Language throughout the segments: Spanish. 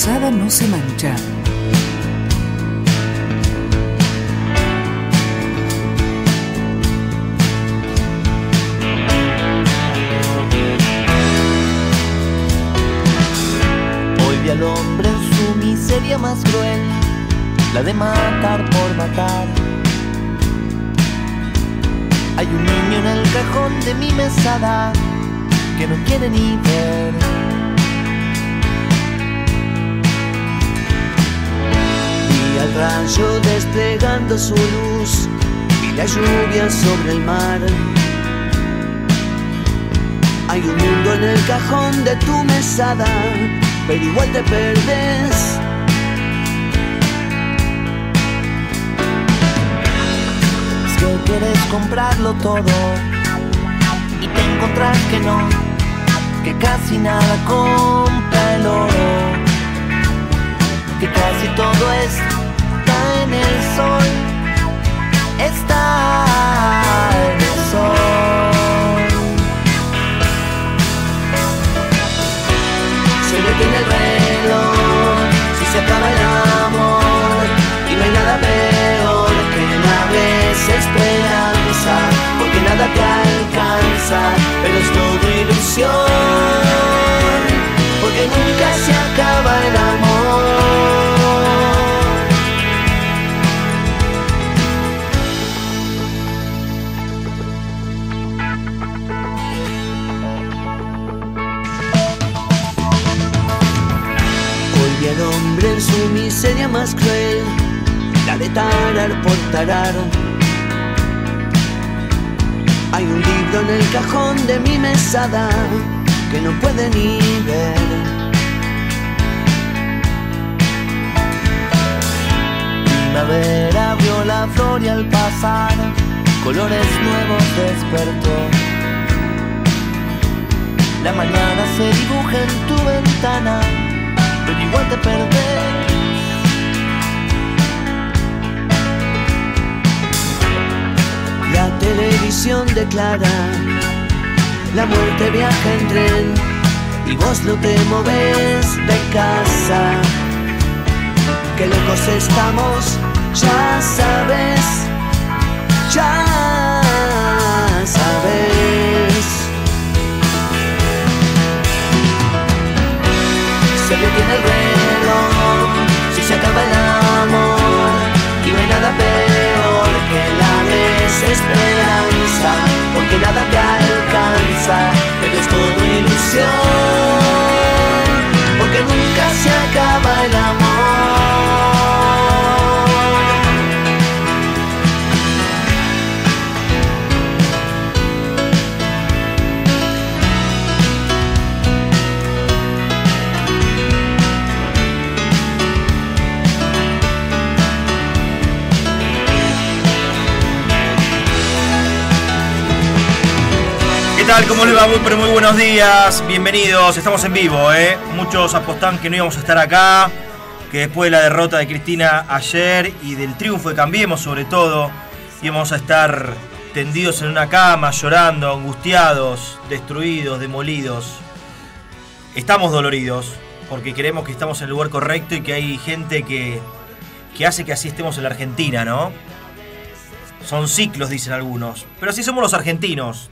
La Rosada no se mancha. Pero igual te perdes. Es que quieres comprarlo todo y te encontrás que no, que casi nada compra el oro, que casi todo está en el sol, está en el sol. Se acaba el amor, y no hay nada peor que la desesperanza, porque nada te alcanza, miseria más cruel, la de tarar por tarar. Hay un libro en el cajón de mi mesada que no puede ni ver. Primavera abrió la flor y al pasar colores nuevos despertó. La mañana se dibuja en tu ventana, pero igual te perdés. La televisión declara, la muerte viaja en tren y vos no te moves de casa. Que lejos estamos, ya sabes, ya sabes. se detiene el reloj, si se acaba el desesperanza, porque nada te alcanza, pero es todo ilusión, porque nunca se acaba el amor. Tal? ¿Cómo les va? Muy, pero muy buenos días. Bienvenidos. Estamos en vivo, ¿eh? Muchos apostaban que no íbamos a estar acá. Que después de la derrota de Cristina ayer y del triunfo de Cambiemos, sobre todo, íbamos a estar tendidos en una cama, llorando, angustiados, destruidos, demolidos. Estamos doloridos porque creemos que estamos en el lugar correcto y que hay gente que, que hace que así estemos en la Argentina, ¿no? Son ciclos, dicen algunos. Pero así somos los argentinos.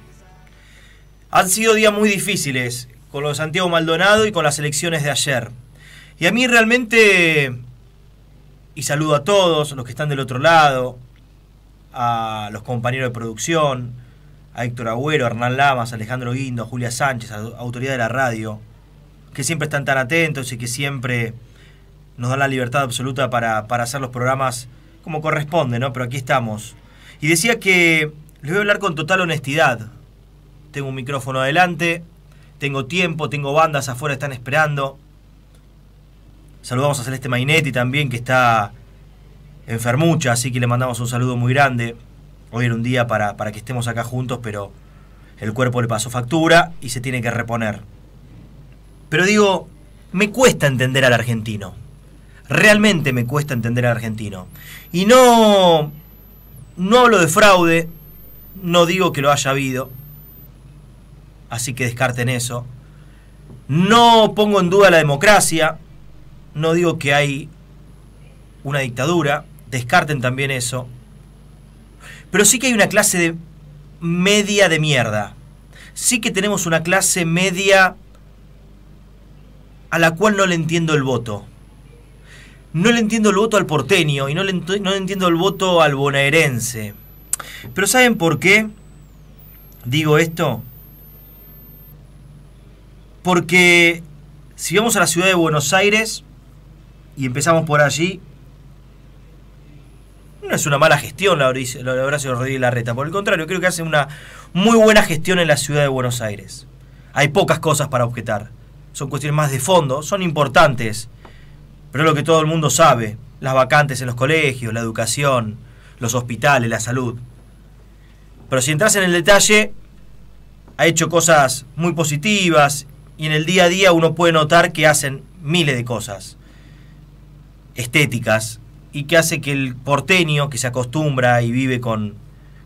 Han sido días muy difíciles con los de Santiago Maldonado y con las elecciones de ayer. Y a mí realmente, y saludo a todos los que están del otro lado, a los compañeros de producción, a Héctor Agüero, a Hernán Lamas, a Alejandro Guindo, a Julia Sánchez, a autoridad de la radio, que siempre están tan atentos y que siempre nos dan la libertad absoluta para, para hacer los programas como corresponde, ¿no? Pero aquí estamos. Y decía que les voy a hablar con total honestidad. Tengo un micrófono adelante, tengo tiempo, tengo bandas afuera están esperando. Saludamos a Celeste Mainetti también, que está enfermucha, así que le mandamos un saludo muy grande. Hoy era un día para, para que estemos acá juntos, pero el cuerpo le pasó factura y se tiene que reponer. Pero digo, me cuesta entender al argentino. Realmente me cuesta entender al argentino. Y no, no hablo de fraude, no digo que lo haya habido, así que descarten eso. No pongo en duda la democracia, no digo que hay una dictadura, descarten también eso. Pero sí que hay una clase de media de mierda. Sí que tenemos una clase media a la cual no le entiendo el voto. No le entiendo el voto al porteño y no le, no le entiendo el voto al bonaerense. Pero ¿saben por qué digo esto? Porque si vamos a la ciudad de Buenos Aires y empezamos por allí, no es una mala gestión la de Horacio Rodríguez Larreta. Por el contrario, creo que hace una muy buena gestión en la ciudad de Buenos Aires. Hay pocas cosas para objetar. Son cuestiones más de fondo, son importantes. Pero lo que todo el mundo sabe. Las vacantes en los colegios, la educación, los hospitales, la salud. Pero si entras en el detalle, ha hecho cosas muy positivas y en el día a día uno puede notar que hacen miles de cosas estéticas y que hace que el porteño que se acostumbra y vive con,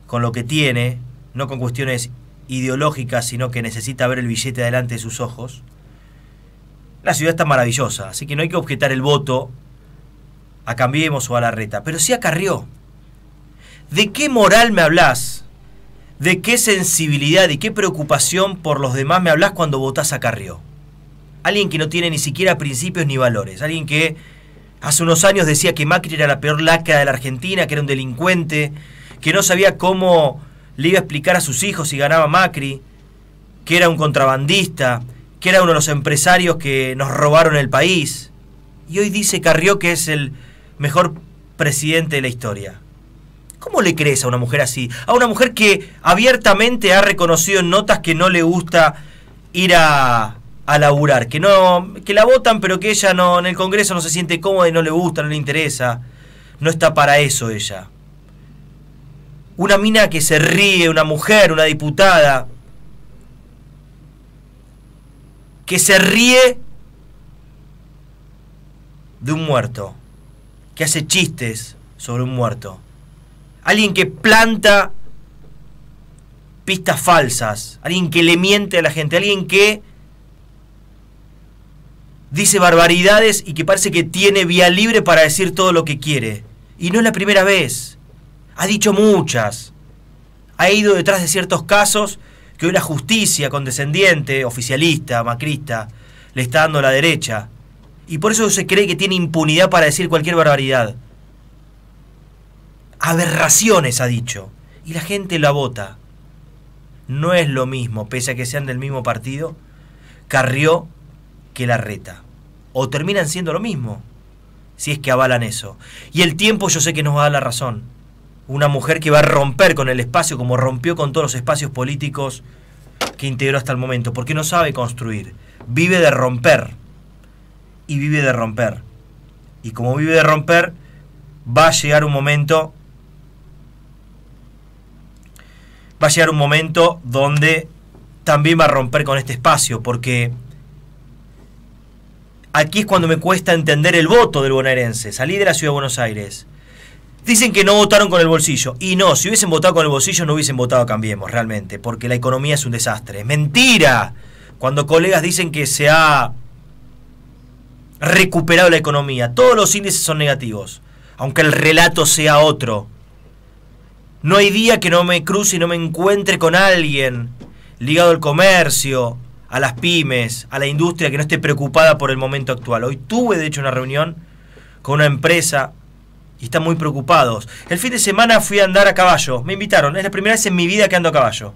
con lo que tiene, no con cuestiones ideológicas, sino que necesita ver el billete delante de sus ojos, la ciudad está maravillosa, así que no hay que objetar el voto a Cambiemos o a la reta, pero sí a Carrió. ¿De qué moral me hablas? ¿De qué sensibilidad y qué preocupación por los demás me hablas cuando votás a Carrió? Alguien que no tiene ni siquiera principios ni valores, alguien que Hace unos años decía que Macri era la peor lacra de la Argentina, que era un delincuente, que no sabía cómo le iba a explicar a sus hijos si ganaba Macri, que era un contrabandista, que era uno de los empresarios que nos robaron el país. Y hoy dice Carrió que es el mejor presidente de la historia. ¿Cómo le crees a una mujer así? A una mujer que abiertamente ha reconocido en notas que no le gusta ir a, a laburar, que no que la votan pero que ella no en el Congreso no se siente cómoda y no le gusta, no le interesa. No está para eso ella. Una mina que se ríe, una mujer, una diputada que se ríe de un muerto, que hace chistes sobre un muerto. Alguien que planta pistas falsas, alguien que le miente a la gente, alguien que dice barbaridades y que parece que tiene vía libre para decir todo lo que quiere. Y no es la primera vez. Ha dicho muchas. Ha ido detrás de ciertos casos que hoy la justicia condescendiente, oficialista, macrista, le está dando a la derecha. Y por eso se cree que tiene impunidad para decir cualquier barbaridad. Aberraciones ha dicho. Y la gente la vota. No es lo mismo, pese a que sean del mismo partido, Carrió que la reta. O terminan siendo lo mismo, si es que avalan eso. Y el tiempo yo sé que nos va a dar la razón. Una mujer que va a romper con el espacio como rompió con todos los espacios políticos que integró hasta el momento, porque no sabe construir. Vive de romper. Y vive de romper. Y como vive de romper, va a llegar un momento va a llegar un momento donde también va a romper con este espacio, porque Aquí es cuando me cuesta entender el voto del bonaerense. Salí de la ciudad de Buenos Aires. Dicen que no votaron con el bolsillo. Y no, si hubiesen votado con el bolsillo no hubiesen votado Cambiemos, realmente. Porque la economía es un desastre. ¡Mentira! Cuando colegas dicen que se ha recuperado la economía. Todos los índices son negativos. Aunque el relato sea otro. No hay día que no me cruce y no me encuentre con alguien ligado al comercio, a las pymes, a la industria que no esté preocupada por el momento actual. Hoy tuve, de hecho, una reunión con una empresa y están muy preocupados. El fin de semana fui a andar a caballo. Me invitaron. Es la primera vez en mi vida que ando a caballo.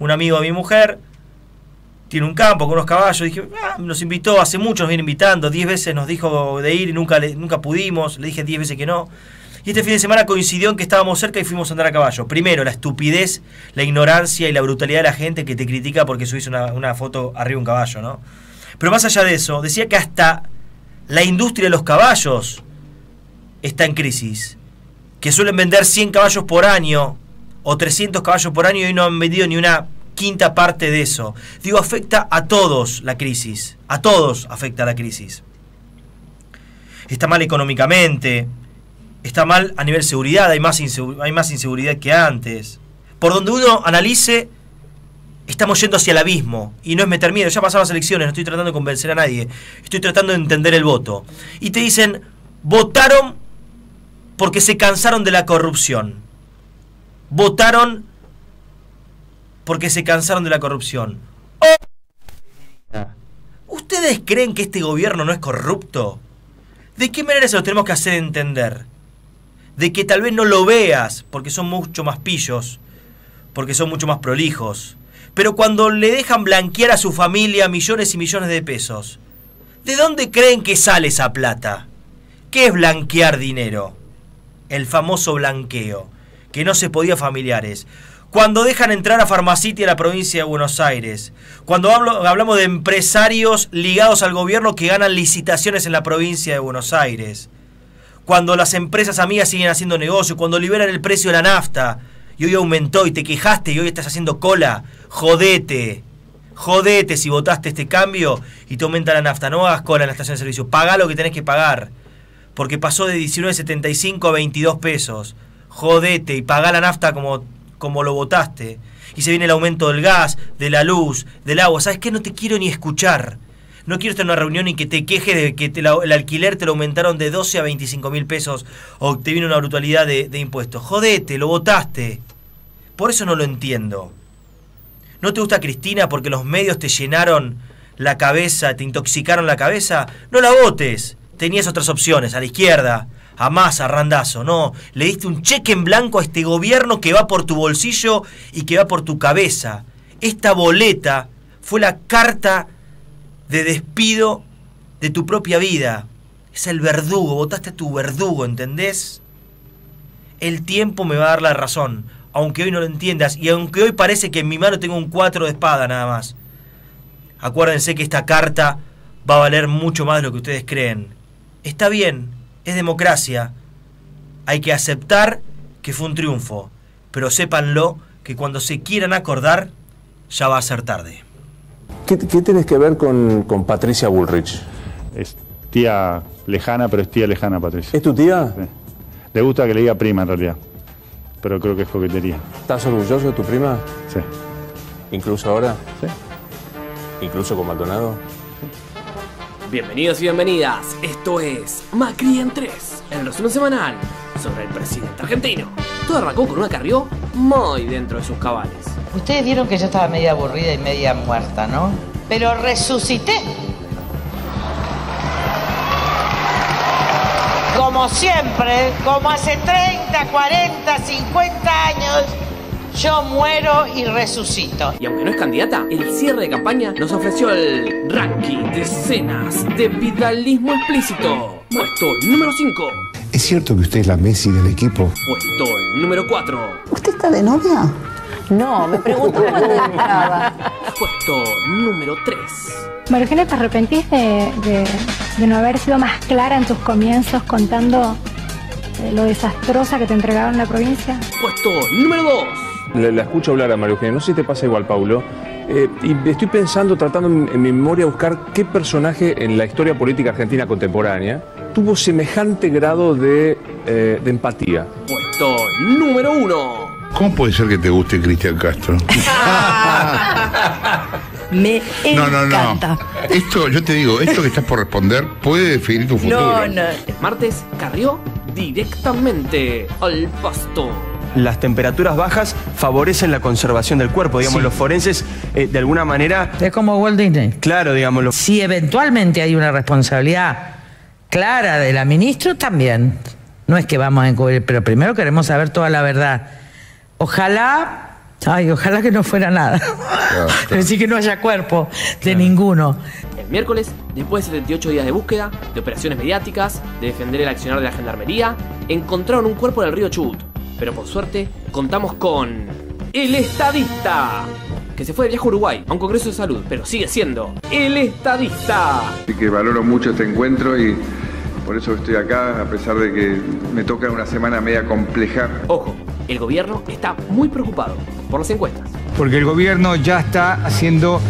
Un amigo de mi mujer tiene un campo con unos caballos. Dije, ah, nos invitó, hace mucho nos viene invitando. Diez veces nos dijo de ir y nunca, nunca pudimos. Le dije diez veces que no. Y este fin de semana coincidió en que estábamos cerca y fuimos a andar a caballo. Primero, la estupidez, la ignorancia y la brutalidad de la gente que te critica porque subís una, foto arriba de un caballo, ¿no? Pero más allá de eso, decía que hasta la industria de los caballos está en crisis. Que suelen vender 100 caballos por año o 300 caballos por año y no han vendido ni una quinta parte de eso. Digo, afecta a todos la crisis. A todos afecta la crisis. Está mal económicamente, está mal a nivel seguridad, hay más, hay más inseguridad que antes. Por donde uno analice, estamos yendo hacia el abismo. Y no es meter miedo, ya pasaron las elecciones, no estoy tratando de convencer a nadie. Estoy tratando de entender el voto. Y te dicen, votaron porque se cansaron de la corrupción. Votaron porque se cansaron de la corrupción. ¿Ustedes creen que este gobierno no es corrupto? ¿De qué manera se lo tenemos que hacer entender? De que tal vez no lo veas, porque son mucho más pillos, porque son mucho más prolijos. Pero cuando le dejan blanquear a su familia millones y millones de pesos, ¿de dónde creen que sale esa plata? ¿Qué es blanquear dinero? El famoso blanqueo, que no se podía familiares. Cuando dejan entrar a Farmacity a la provincia de Buenos Aires. Cuando hablamos de empresarios ligados al gobierno que ganan licitaciones en la provincia de Buenos Aires cuando las empresas amigas siguen haciendo negocio, cuando liberan el precio de la nafta y hoy aumentó y te quejaste y hoy estás haciendo cola, jodete. Jodete si votaste este cambio y te aumenta la nafta. No hagas cola en la estación de servicio. Paga lo que tenés que pagar. Porque pasó de 19.75 a 22 pesos. Jodete y pagá la nafta como, como lo votaste. Y se viene el aumento del gas, de la luz, del agua. ¿Sabes qué? No te quiero ni escuchar. No quiero estar en una reunión y que te queje de que el alquiler te lo aumentaron de 12 a 25 mil pesos o te viene una brutalidad de, de impuestos. Jodete, lo votaste. Por eso no lo entiendo. ¿No te gusta Cristina porque los medios te llenaron la cabeza, te intoxicaron la cabeza? No la votes. Tenías otras opciones, a la izquierda, a más, a randazo. No, le diste un cheque en blanco a este gobierno que va por tu bolsillo y que va por tu cabeza. Esta boleta fue la carta de despido de tu propia vida. Es el verdugo, votaste a tu verdugo, ¿entendés? El tiempo me va a dar la razón, aunque hoy no lo entiendas, y aunque hoy parece que en mi mano tengo un cuatro de espada nada más. Acuérdense que esta carta va a valer mucho más de lo que ustedes creen. Está bien, es democracia. Hay que aceptar que fue un triunfo, pero sépanlo que cuando se quieran acordar, ya va a ser tarde. ¿Qué, tienes que ver con, Patricia Bullrich? Es tía lejana, pero es tía lejana, Patricia. ¿Es tu tía? Le gusta que le diga prima en realidad, pero creo que es coquetería. ¿Estás orgulloso de tu prima? Sí. ¿Incluso ahora? Sí. ¿Incluso con Maldonado? Bienvenidos y bienvenidas, esto es Macri en 3, el resumen semanal sobre el presidente argentino. Todo arrancó con una carrió muy dentro de sus cabales. Ustedes vieron que yo estaba media aburrida y media muerta, ¿no? Pero resucité. Como siempre, como hace 30, 40, 50 años, yo muero y resucito. Y aunque no es candidata, el cierre de campaña nos ofreció el ranking de escenas de vitalismo explícito. Puesto número 5. ¿Es cierto que usted es la Messi del equipo? Puesto número 4. ¿Usted está de novia? No, me preguntó cuando entraba. Puesto número 3. Marugena, ¿te arrepentís de, no haber sido más clara en tus comienzos contando lo desastrosa que te entregaron la provincia? Puesto número 2. La, la escucho hablar a María Eugenia, no sé si te pasa igual, Paulo. Eh, y estoy pensando, tratando en, en mi memoria buscar qué personaje en la historia política argentina contemporánea tuvo semejante grado de, eh, de empatía. Puesto número uno. ¿Cómo puede ser que te guste Cristian Castro? Me No, no, no. encanta. Esto, yo te digo, esto que estás por responder puede definir tu futuro. No, no. El martes carrió directamente al pasto. Las temperaturas bajas favorecen la conservación del cuerpo. Digamos, Sí. los forenses, eh, de alguna manera. Es como Walt Disney. Claro, digamos. lo- Si eventualmente hay una responsabilidad clara de la ministra, también. No es que vamos a encubrir, pero primero queremos saber toda la verdad. Ojalá. Ay, ojalá que no fuera nada. Es decir, que no haya cuerpo de ninguno. El miércoles, después de 78 días de búsqueda, de operaciones mediáticas, de defender el accionar de la gendarmería, encontraron un cuerpo en el río Chubut. Pero por suerte, contamos con. El estadista. Que se fue de viaje a Uruguay, a un congreso de salud, pero sigue siendo el estadista. Así que valoro mucho este encuentro y por eso estoy acá, a pesar de que me toca una semana media compleja. Ojo, el gobierno está muy preocupado por las encuestas. Porque el gobierno ya está haciendo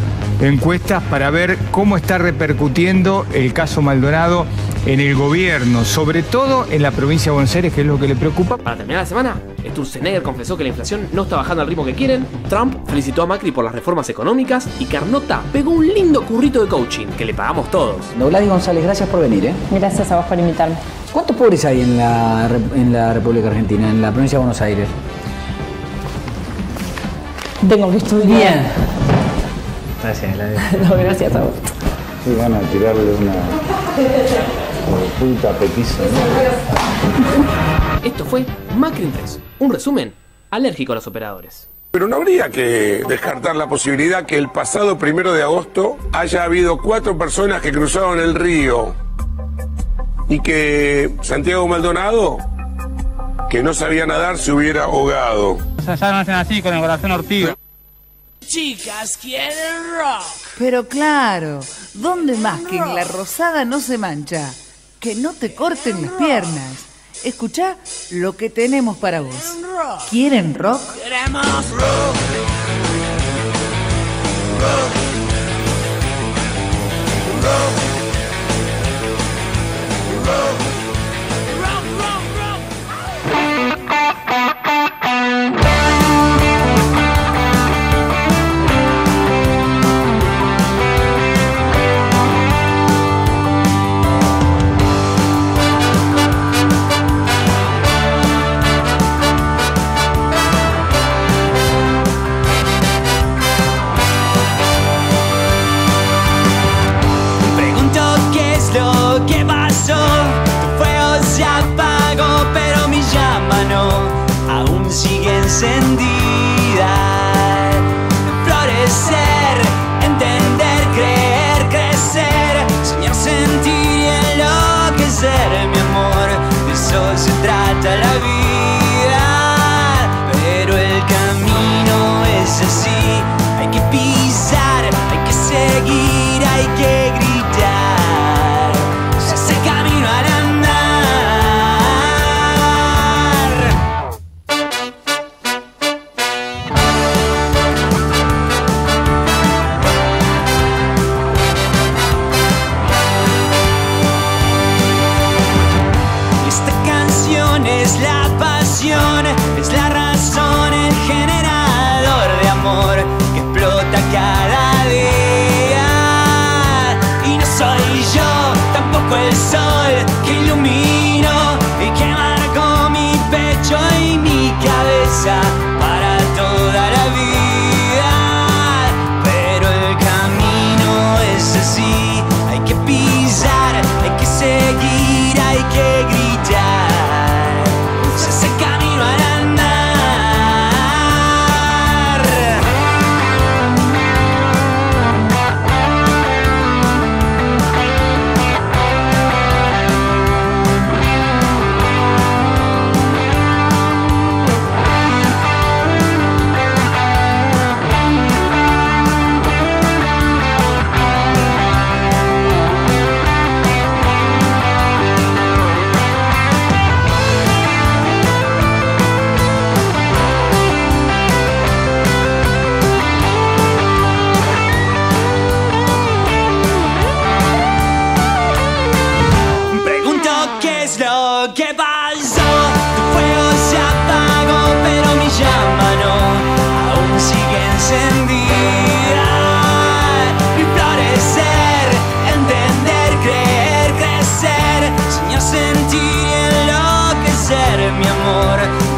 encuestas para ver cómo está repercutiendo el caso Maldonado en el gobierno, sobre todo en la provincia de Buenos Aires, que es lo que le preocupa. Para terminar la semana, Sturzenegger confesó que la inflación no está bajando al ritmo que quieren, Trump felicitó a Macri por las reformas económicas y Carnota pegó un lindo currito de coaching que le pagamos todos. Gladys González, gracias por venir. ¿eh? Gracias a vos por invitarme. ¿Cuántos pobres hay en la, en la República Argentina, en la provincia de Buenos Aires? Tengo que estudiar. Bien. Gracias, Gladys. No, gracias a vos. Sí, van a tirarle una puta petiza, Esto fue Macri en 3, un resumen alérgico a los operadores. Pero no habría que descartar la posibilidad que el pasado primero de agosto haya habido cuatro personas que cruzaron el río y que Santiago Maldonado, que no sabía nadar, se hubiera ahogado. Ya no hacen así con el corazón ortiga. Chicas quieren rock. Pero claro, ¿dónde más que en la rosada no se mancha? Que no te corten las piernas. Escucha lo que tenemos para vos. ¿Quieren rock? Queremos rock.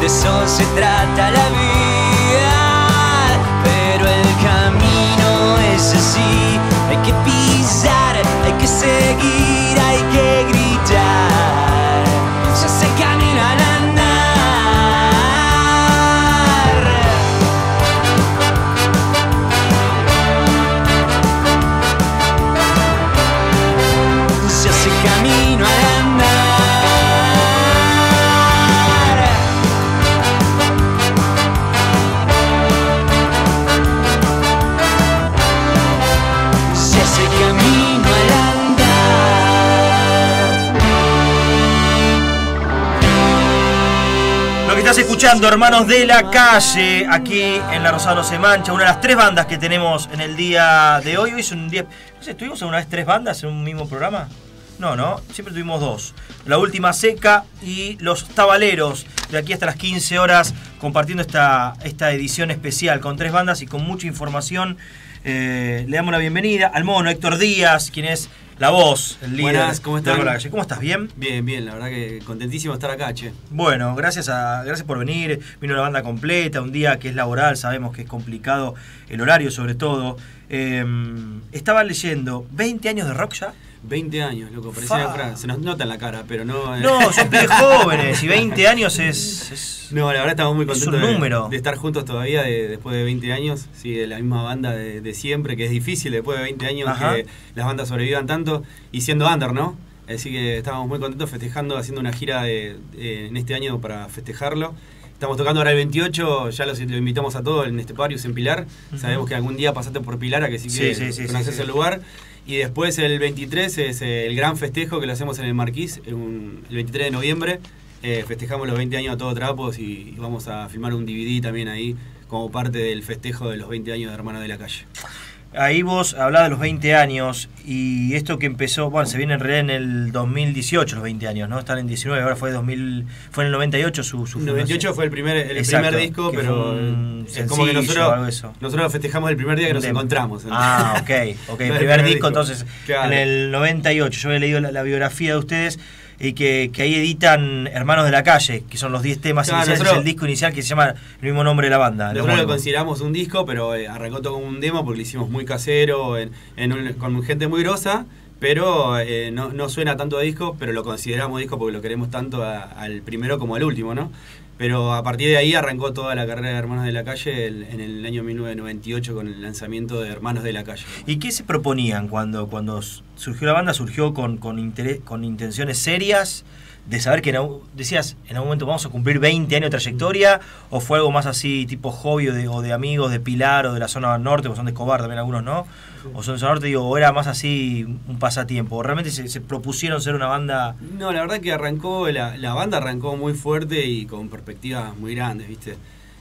De eso se trata la vida. Pero el camino es así, hay que escuchando, hermanos de la calle, aquí en La Rosada no se mancha, una de las tres bandas que tenemos en el día de hoy. Hoy es un día. No sé, ¿tuvimos alguna vez tres bandas en un mismo programa? No, no, siempre tuvimos dos. La última seca y los tabaleros, de aquí hasta las 15 horas, compartiendo esta, esta edición especial con tres bandas y con mucha información. Eh, le damos la bienvenida al mono Héctor Díaz, quien es la voz, el líder Buenas, ¿cómo de están? Calle. ¿Cómo estás? ¿Bien? Bien, bien, la verdad que contentísimo de estar acá, che. Bueno, gracias, a, gracias por venir. Vino la banda completa, un día que es laboral, sabemos que es complicado el horario sobre todo. Eh, estaba leyendo, ¿20 años de rock ya? 20 años, loco, Fa. parecía fra- Se nos nota en la cara, pero no. eh. No, son pibes jóvenes y 20 años es... es- No, la verdad estamos muy es contentos un de- número. De, estar juntos todavía de- después de 20 años, sí, de la misma banda de, de siempre, que es difícil después de 20 años Ajá. que las bandas sobrevivan tanto y siendo under, ¿no? Así que estamos muy contentos festejando, haciendo una gira de- en este año para festejarlo. Estamos tocando ahora el 28, ya los, lo invitamos a todos en este Parius en Pilar. Sabemos que algún día pasaste por Pilar, a que sí que Sí, sí, sí, conoces sí, sí. el lugar. Y después el 23 es el gran festejo que lo hacemos en el Marquís, el 23 de noviembre. Eh, festejamos los 20 años a todo trapos y, y vamos a filmar un DVD también ahí como parte del festejo de los 20 años de Hermanos de la Calle. Ahí vos hablabas de los 20 años y esto que empezó, bueno, se viene en realidad en el 2018 los 20 años, ¿no? Están en 19, ahora fue 2000, fue en el 98 su, su El fundación. 98 fue el primer, el Exacto, primer disco, pero es como que nosotros, nosotros festejamos el primer día que nos De- encontramos. Ah, ok, ok. El primer disco, entonces, Claro. en el 98. Yo había leído la, la biografía de ustedes y que, que ahí editan Hermanos de la Calle, que son los 10 temas Claro, iniciales, nosotros- el disco inicial que se llama el mismo nombre de la banda. Nosotros lo consideramos un disco, pero eh, arrancó todo como un demo porque lo hicimos muy casero, en, en un- con gente muy grosa, pero eh, no, no suena tanto a disco, pero lo consideramos disco porque lo queremos tanto a- al primero como al último, ¿no? Pero a partir de ahí arrancó toda la carrera de Hermanos de la Calle en el año 1998 con el lanzamiento de Hermanos de la Calle. ¿Y qué se proponían cuando, cuando surgió la banda? ¿Surgió con, con, interés- con intenciones serias? De saber que en decías, en algún momento vamos a cumplir 20 años de trayectoria, o fue algo más así, tipo hobby o de, o de amigos de Pilar o de la zona norte, o son de Escobar también algunos, ¿no? O son de zona norte, digo, o era más así un pasatiempo, o realmente se, se propusieron ser una banda. No, la verdad que arrancó, la, la banda arrancó muy fuerte y con perspectivas muy grandes, ¿viste?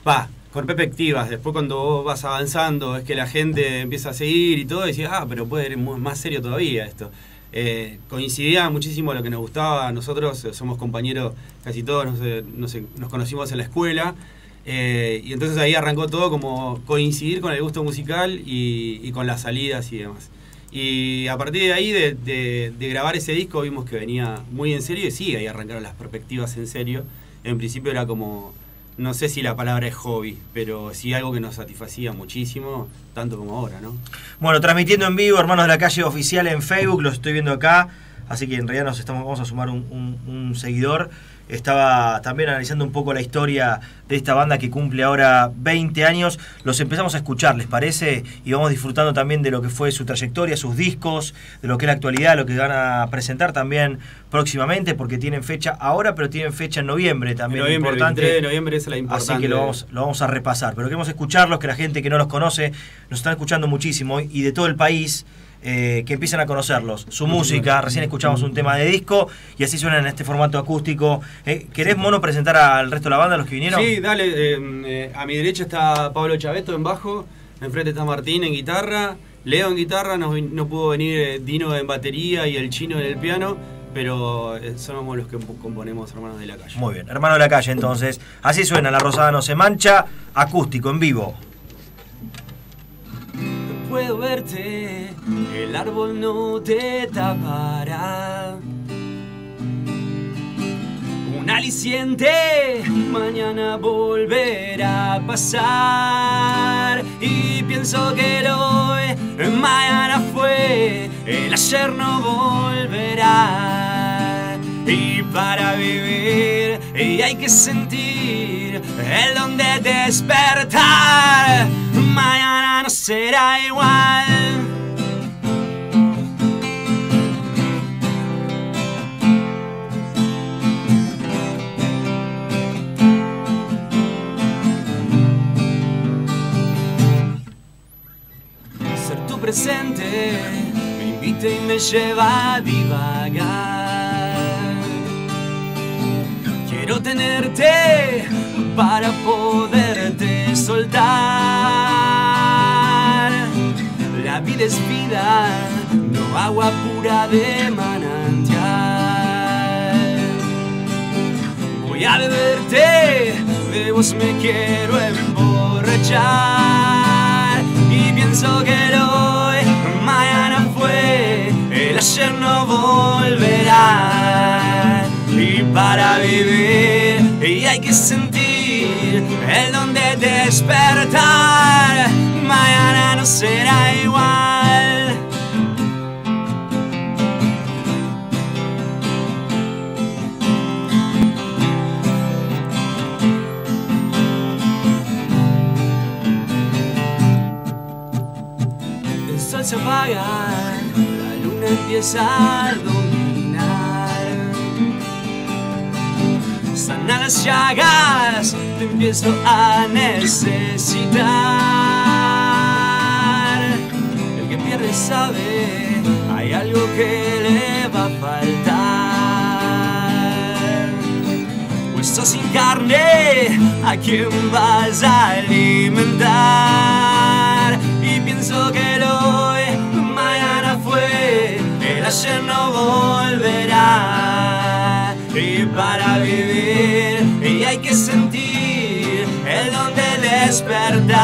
Va, con perspectivas. Después cuando vos vas avanzando, es que la gente empieza a seguir y todo, y decís, ah, pero puede ir mu- más serio todavía esto. Eh, coincidía muchísimo lo que nos gustaba. Nosotros eh, somos compañeros, casi todos nos, conocimos en la escuela. eh, y entonces ahí arrancó todo como coincidir con el gusto musical y, con las salidas y demás. Y a partir de ahí, de- de grabar ese disco, vimos que venía muy en serio y sí, ahí arrancaron las perspectivas en serio. En principio era como, no sé si la palabra es hobby, pero sí algo que nos satisfacía muchísimo, tanto como ahora, ¿no? Bueno, transmitiendo en vivo, Hermanos de la Calle Oficial en Facebook, los estoy viendo acá, así que en realidad nos estamos, vamos a sumar un, un- un seguidor. Estaba también analizando un poco la historia de esta banda que cumple ahora 20 años. Los empezamos a escuchar, ¿les parece? Y vamos disfrutando también de lo que fue su trayectoria, sus discos, de lo que es la actualidad, lo que van a presentar también próximamente, porque tienen fecha ahora, pero tienen fecha en noviembre también. En noviembre, el importante. 23 de noviembre es la importante. Así que lo vamos, lo vamos a repasar. Pero queremos escucharlos, que la gente que no los conoce nos están escuchando muchísimo y de todo el país. Eh, que empiecen a conocerlos, su música, recién escuchamos un tema de disco y así suena en este formato acústico. Eh, ¿Querés, Mono, presentar al resto de la banda, los que vinieron? Sí, dale. eh, eh, a mi derecha está Pablo Chaveto en bajo, enfrente está Martín en guitarra, Leo en guitarra, no, no pudo venir eh, Dino en batería y el chino en el piano, pero somos los que componemos Hermanos de la Calle. Muy bien, hermano de la calle entonces. Así suena, La Rosada no se mancha, acústico, en vivo. Puedo verte, el árbol no te tapará. Una suficiente, mañana volverá a pasar. Y pienso que el hoy, mañana fue, el ayer no volverá. Y para vivir, y hay que sentir el don de despertar. Mañana no será igual. ser tu presente me invita y me lleva a divagar. Quiero tenerte para poderte soltar. La vida es vida, no agua pura de manantial. Voy a beberte, de vos me quiero emborrachar. Y pienso que hoy, mañana fue, el ayer no volverá. Y para vivir, y hay que sentir el don de despertar. Mañana no será igual. El sol se apaga, la luna empieza a dominar. Sana las llagas, te empiezo a necesitar. El que pierde sabe, hay algo que le va a faltar. Hueso sin carne, ¿a quién vas a alimentar? Y pienso que el hoy, mañana fue, el ayer no volverá. Y para vivir, y hay que sentir el don de despertar.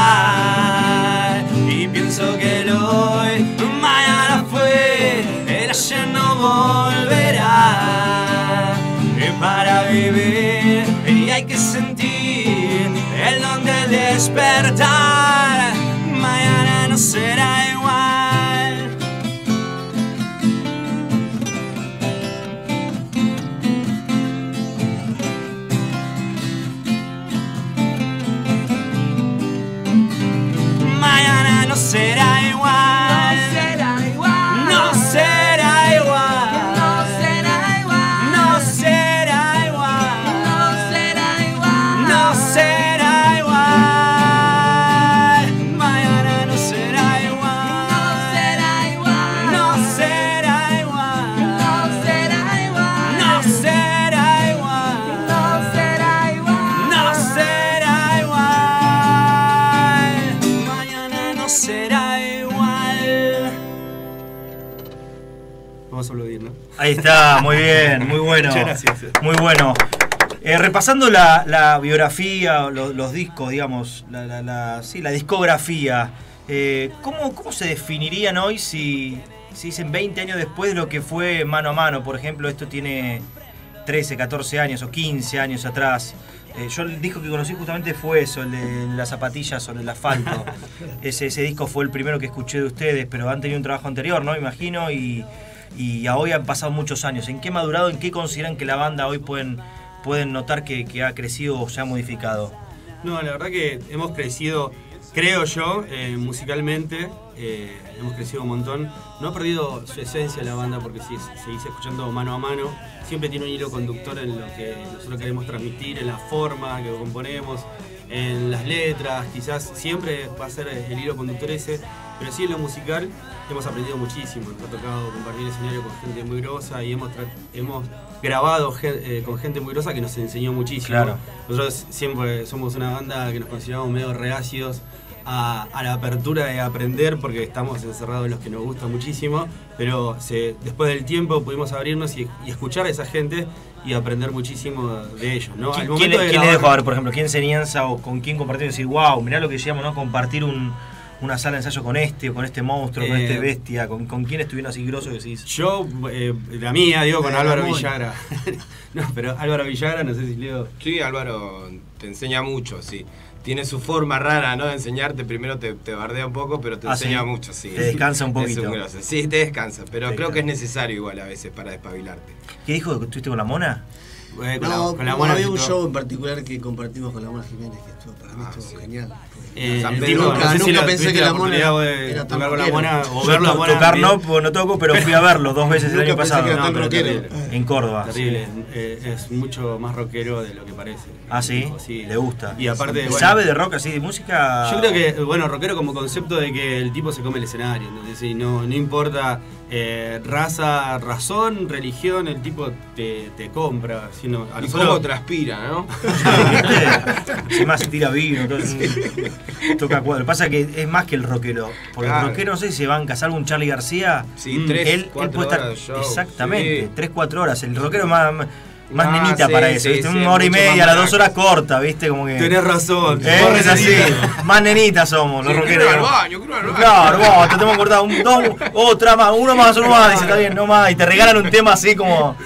Y pienso que el hoy, mañana fue, el ayer no volverá. Y para vivir, y hay que sentir el don de despertar. Está, muy bien, muy bueno. Muchas gracias. Muy bueno. Eh, repasando la, la biografía, lo- los, discos, digamos, la, la- la- sí, la discografía, eh, ¿cómo, cómo se definirían hoy si, si dicen 20 años después de lo que fue mano a mano? Por ejemplo, esto tiene 13, 14 años o 15 años atrás. Eh, yo el disco que conocí justamente fue eso, el de las zapatillas sobre el asfalto. ese, ese disco fue el primero que escuché de ustedes, pero han tenido un trabajo anterior, ¿no? Imagino, y, y hoy han pasado muchos años. ¿En qué ha madurado, en qué consideran que la banda hoy pueden, pueden notar que, que ha crecido o se ha modificado? No, la verdad que hemos crecido, creo yo, eh, musicalmente, eh, hemos crecido un montón. No ha perdido su esencia la banda porque si seguís escuchando mano a mano. Siempre tiene un hilo conductor en lo que nosotros queremos transmitir, en la forma que componemos, en las letras. Quizás siempre va a ser el hilo conductor ese, pero sí en lo musical hemos aprendido muchísimo. Nos ha tocado compartir escenario con gente muy grosa y hemos, hemos grabado eh, con gente muy grosa que nos enseñó muchísimo. Claro. Nosotros siempre somos una banda que nos consideramos medio reacios a, a la apertura de aprender porque estamos encerrados en los que nos gusta muchísimo, pero se- después del tiempo pudimos abrirnos y, y escuchar a esa gente y aprender muchísimo de ellos. ¿no? Al ¿Quién, momento quién de grabar- dejó a ver, por ejemplo, qué enseñanza o con quién compartir? Decir, wow, mirá lo que llegamos, ¿no? Compartir un, una sala de ensayo con este o con este monstruo, con Eh, este bestia? ¿Con, con quién estuvieron así grosos que decís? Yo, eh, la mía, digo, con Eh, Álvaro Ramón. Villagra. no, pero Álvaro Villagra, no sé si leo. Sí, Álvaro te enseña mucho, sí. Tiene su forma rara, ¿no? De enseñarte. Primero te, te bardea un poco, pero te Ah, enseña ¿sí? mucho, sí. Te descansa un Es poquito. grosso. Sí, te descansa, pero Te creo descansa. que es necesario igual a veces para despabilarte. ¿Qué dijo que estuviste con la mona? Eh, No, con la no, Mona había un show en particular que compartimos con la Mona Jiménez que estuvo, para mí estuvo genial. Eh, San Pedro, nunca, no sé si nunca pensé tuviste que la la Mona oportunidad de era tan tocar con la. Mona o Yo ver la to- Mona tocar no, no toco, pero fui a verlo dos veces el año pasado. tan pero terrible. En Córdoba. Terrible, eh, es mucho más rockero de lo que parece. Ah, sí, Sí. le gusta. Y aparte, bueno, ¿Sabe de rock así, de música? Yo creo que, bueno, rockero como concepto de que el tipo se come el escenario, ¿entendés? Y no, no importa eh, raza, razón, religión, el tipo te, te compra. Sino, a Y nosotros- cómo transpira, ¿no? Se más se tira vino, entonces, toca cuadro. Pasa que es más que el rockero. Porque Claro. el rockero, no sé si se banca, salvo un Charlie García. Sí, tres, él, él cuatro puede estar. horas de show, exactamente, sí. 3, 4 horas. El rockero más, más Ah, nenita sí, para eso. sí, ¿viste? sí, Una hora y media, las dos horas cortas, ¿viste? Como que. Tenés razón. ¿Eh? Es así. más nenitas somos, los Sí, rockeros. al baño, al. Claro, vos, te tenemos cortado un, dos, otra más, uno más, uno más, dice, está bien, no más, y te regalan un tema así como.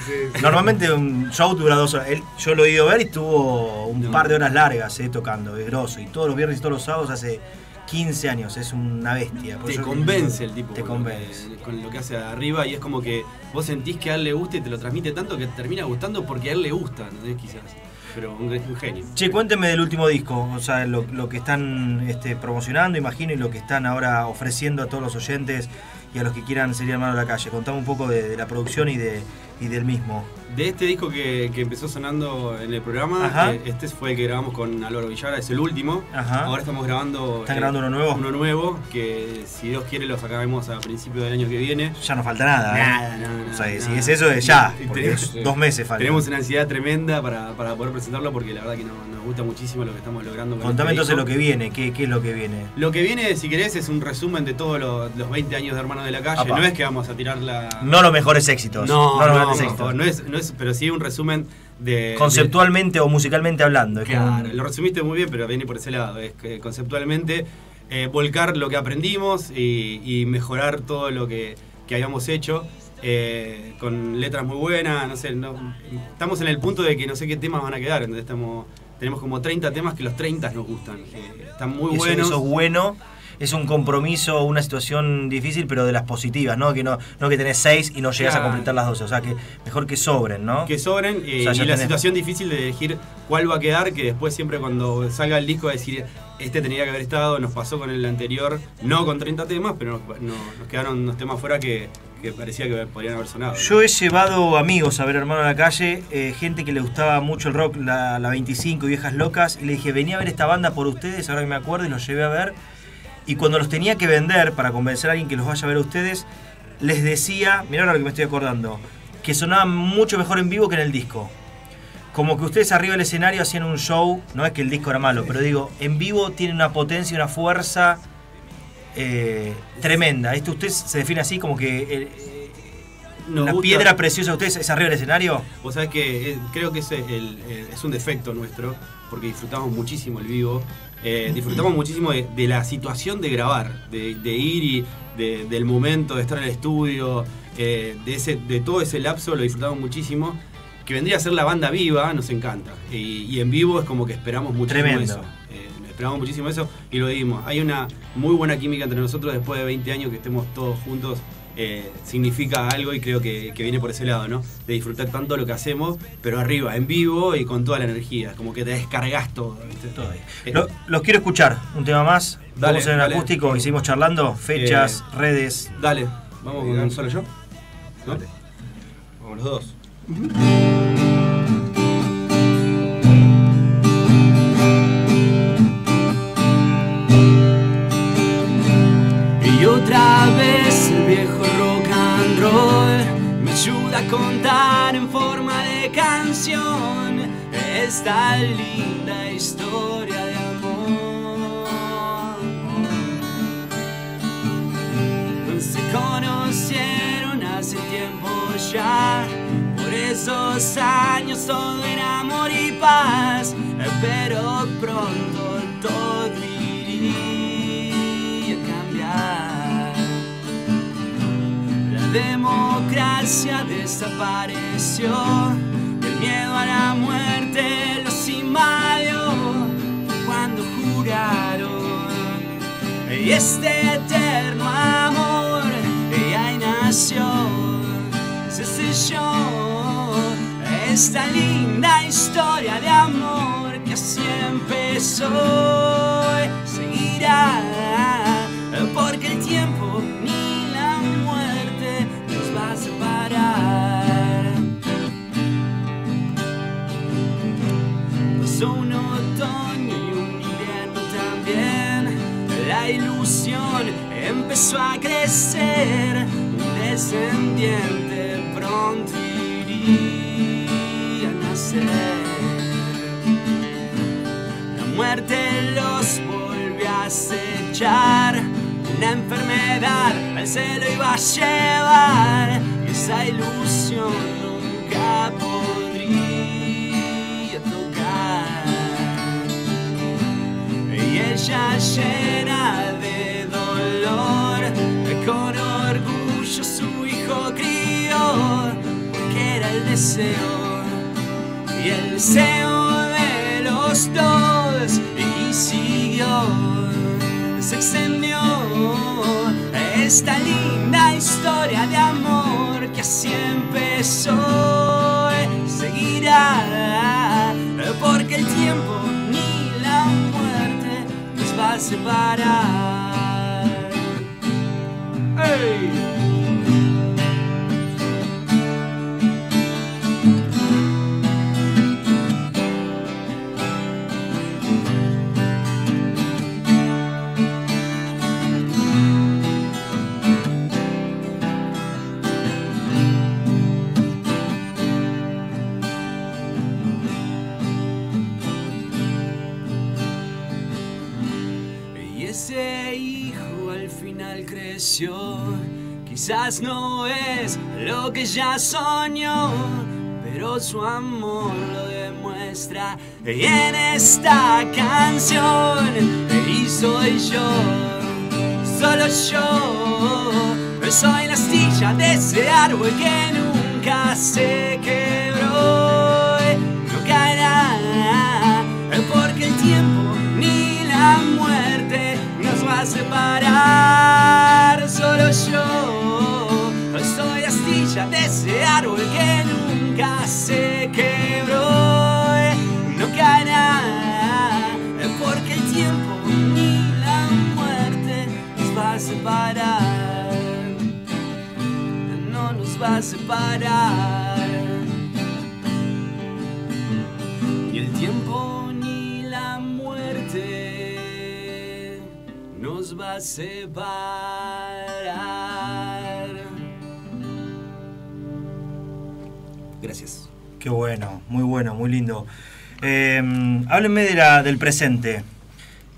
Normalmente un show dura dos horas. Él, yo lo he ido ver y estuvo un par de horas largas eh, tocando, es grosso. Y todos los viernes y todos los sábados hace 15 años, es una bestia. Por te eso- convence el tipo Te con lo que- convence. con lo que hace arriba y es como que vos sentís que a él le gusta y te lo transmite tanto que te termina gustando porque a él le gusta, ¿no? quizás. Pero un, un genio. Che, cuénteme del último disco, o sea, lo, lo que están este, promocionando, imagino, y lo que están ahora ofreciendo a todos los oyentes y a los que quieran salir hermano a la calle. Contame un poco de, de la producción y, de, y del mismo. De este disco que, que empezó sonando en el programa, eh, este fue el que grabamos con Álvaro Villara, es el último. Ajá. Ahora estamos grabando. ¿Están grabando uno nuevo? Uno nuevo, que si Dios quiere lo sacaremos a principios del año que viene. Ya no falta nada, ¿eh? Nada, nada, O sea, nada, si es eso, es ya, porque tenemos- dos meses falta. Tenemos una ansiedad tremenda para, para poder presentarlo porque la verdad que no- nos gusta muchísimo lo que estamos logrando. con Contame este entonces disco. lo que viene, ¿qué, qué es lo que viene? Lo que viene, si querés, es un resumen de todos los, los 20 años de Hermanos de la Calle. Apa. No es que vamos a tirar la. No los mejores éxitos. No, los no, grandes por éxitos. favor, no es, no es, pero sí un resumen de. Conceptualmente o musicalmente hablando. como claro, lo resumiste muy bien, pero viene por ese lado. Es que conceptualmente eh, volcar lo que aprendimos y, y mejorar todo lo que, que habíamos hecho. eh, con letras muy buenas, no sé, no- estamos en el punto de que no sé qué temas van a quedar, entonces estamos, tenemos como 30 temas que los 30 nos gustan, eh, están muy eso, buenos. eso es bueno. Es un compromiso, una situación difícil, pero de las positivas, ¿no? Que no, no que tenés seis y no llegas a completar las 12. O sea, que mejor que sobren, ¿no? que sobren eh, O sea, ya y la situación difícil de elegir cuál va a quedar, que después siempre cuando salga el disco va a decir, este tenía que haber estado, nos pasó con el anterior, no con 30 temas, pero nos, no- nos quedaron unos temas fuera que, que parecía que podrían haber sonado. Yo he llevado amigos a ver Hermano a la calle, eh, gente que le gustaba mucho el rock, la, la 25 y Viejas Locas, y le dije, venía a ver esta banda por ustedes, ahora que me acuerdo, y los llevé a ver. Y cuando los tenía que vender para convencer a alguien que los vaya a ver a ustedes, les decía, mirá ahora lo que me estoy acordando, que sonaban mucho mejor en vivo que en el disco. Como que ustedes arriba del escenario hacían un show, no es que el disco era malo, pero digo, en vivo tienen una potencia una fuerza eh, tremenda. ¿Esto usted se define así como que eh, la gusta- piedra preciosa de ustedes es arriba del escenario? Vos sabés que eh, creo que ese el- eh, es un defecto nuestro, porque disfrutamos muchísimo el vivo, eh, disfrutamos muchísimo de, de la situación de grabar, de, de ir y de- del momento de estar en el estudio, eh, de, ese, de todo ese lapso lo disfrutamos muchísimo. Que vendría a ser la banda viva, nos encanta. Y, y en vivo es como que esperamos muchísimo Tremendo. eso. Eh, esperamos muchísimo eso y lo dimos. Hay una muy buena química entre nosotros después de 20 años que estemos todos juntos. Eh, significa algo y creo que, que viene por ese lado, ¿no? De disfrutar tanto lo que hacemos, pero arriba, en vivo y con toda la energía. Como que te descargas todo, ¿viste? Eh, Lo- los quiero escuchar, un tema más. Dale, Vamos en el dale. acústico y seguimos charlando. Fechas, redes. Dale, vamos con solo yo. ¿No? Vamos los dos. Contar en forma de canción esta linda historia de amor. Se conocieron hace tiempo ya, por esos años todo era amor y paz, pero pronto todo democracia desapareció. El miedo a la muerte los invadió cuando juraron. Y este eterno amor ahí nació, se selló esta linda historia de amor que así empezó seguirá, porque el tiempo a crecer, un descendiente pronto iría a nacer. La muerte los volvió a acechar, una enfermedad al cielo iba a llevar, y esa ilusión nunca podría tocar. Y ella llena de dolor, el y el deseo de los dos, y siguió, se extendió esta linda historia de amor que así empezó, seguirá, porque el tiempo ni la muerte nos va a separar. ¡Ey! Creció. Quizás no es lo que ya soñó, pero su amor lo demuestra. Y en esta canción, y soy yo, solo yo. Soy la astilla de ese árbol que nunca se quebró. No caerá, porque el tiempo ni la muerte nos va a separar. Solo yo soy astilla de ese árbol que nunca se quebró. No caerá, porque el tiempo ni la muerte nos va a separar. No nos va a separar. Ni el tiempo ni la muerte nos va a separar. Gracias. Qué bueno, muy bueno, muy lindo. Eh, háblenme de la, del presente,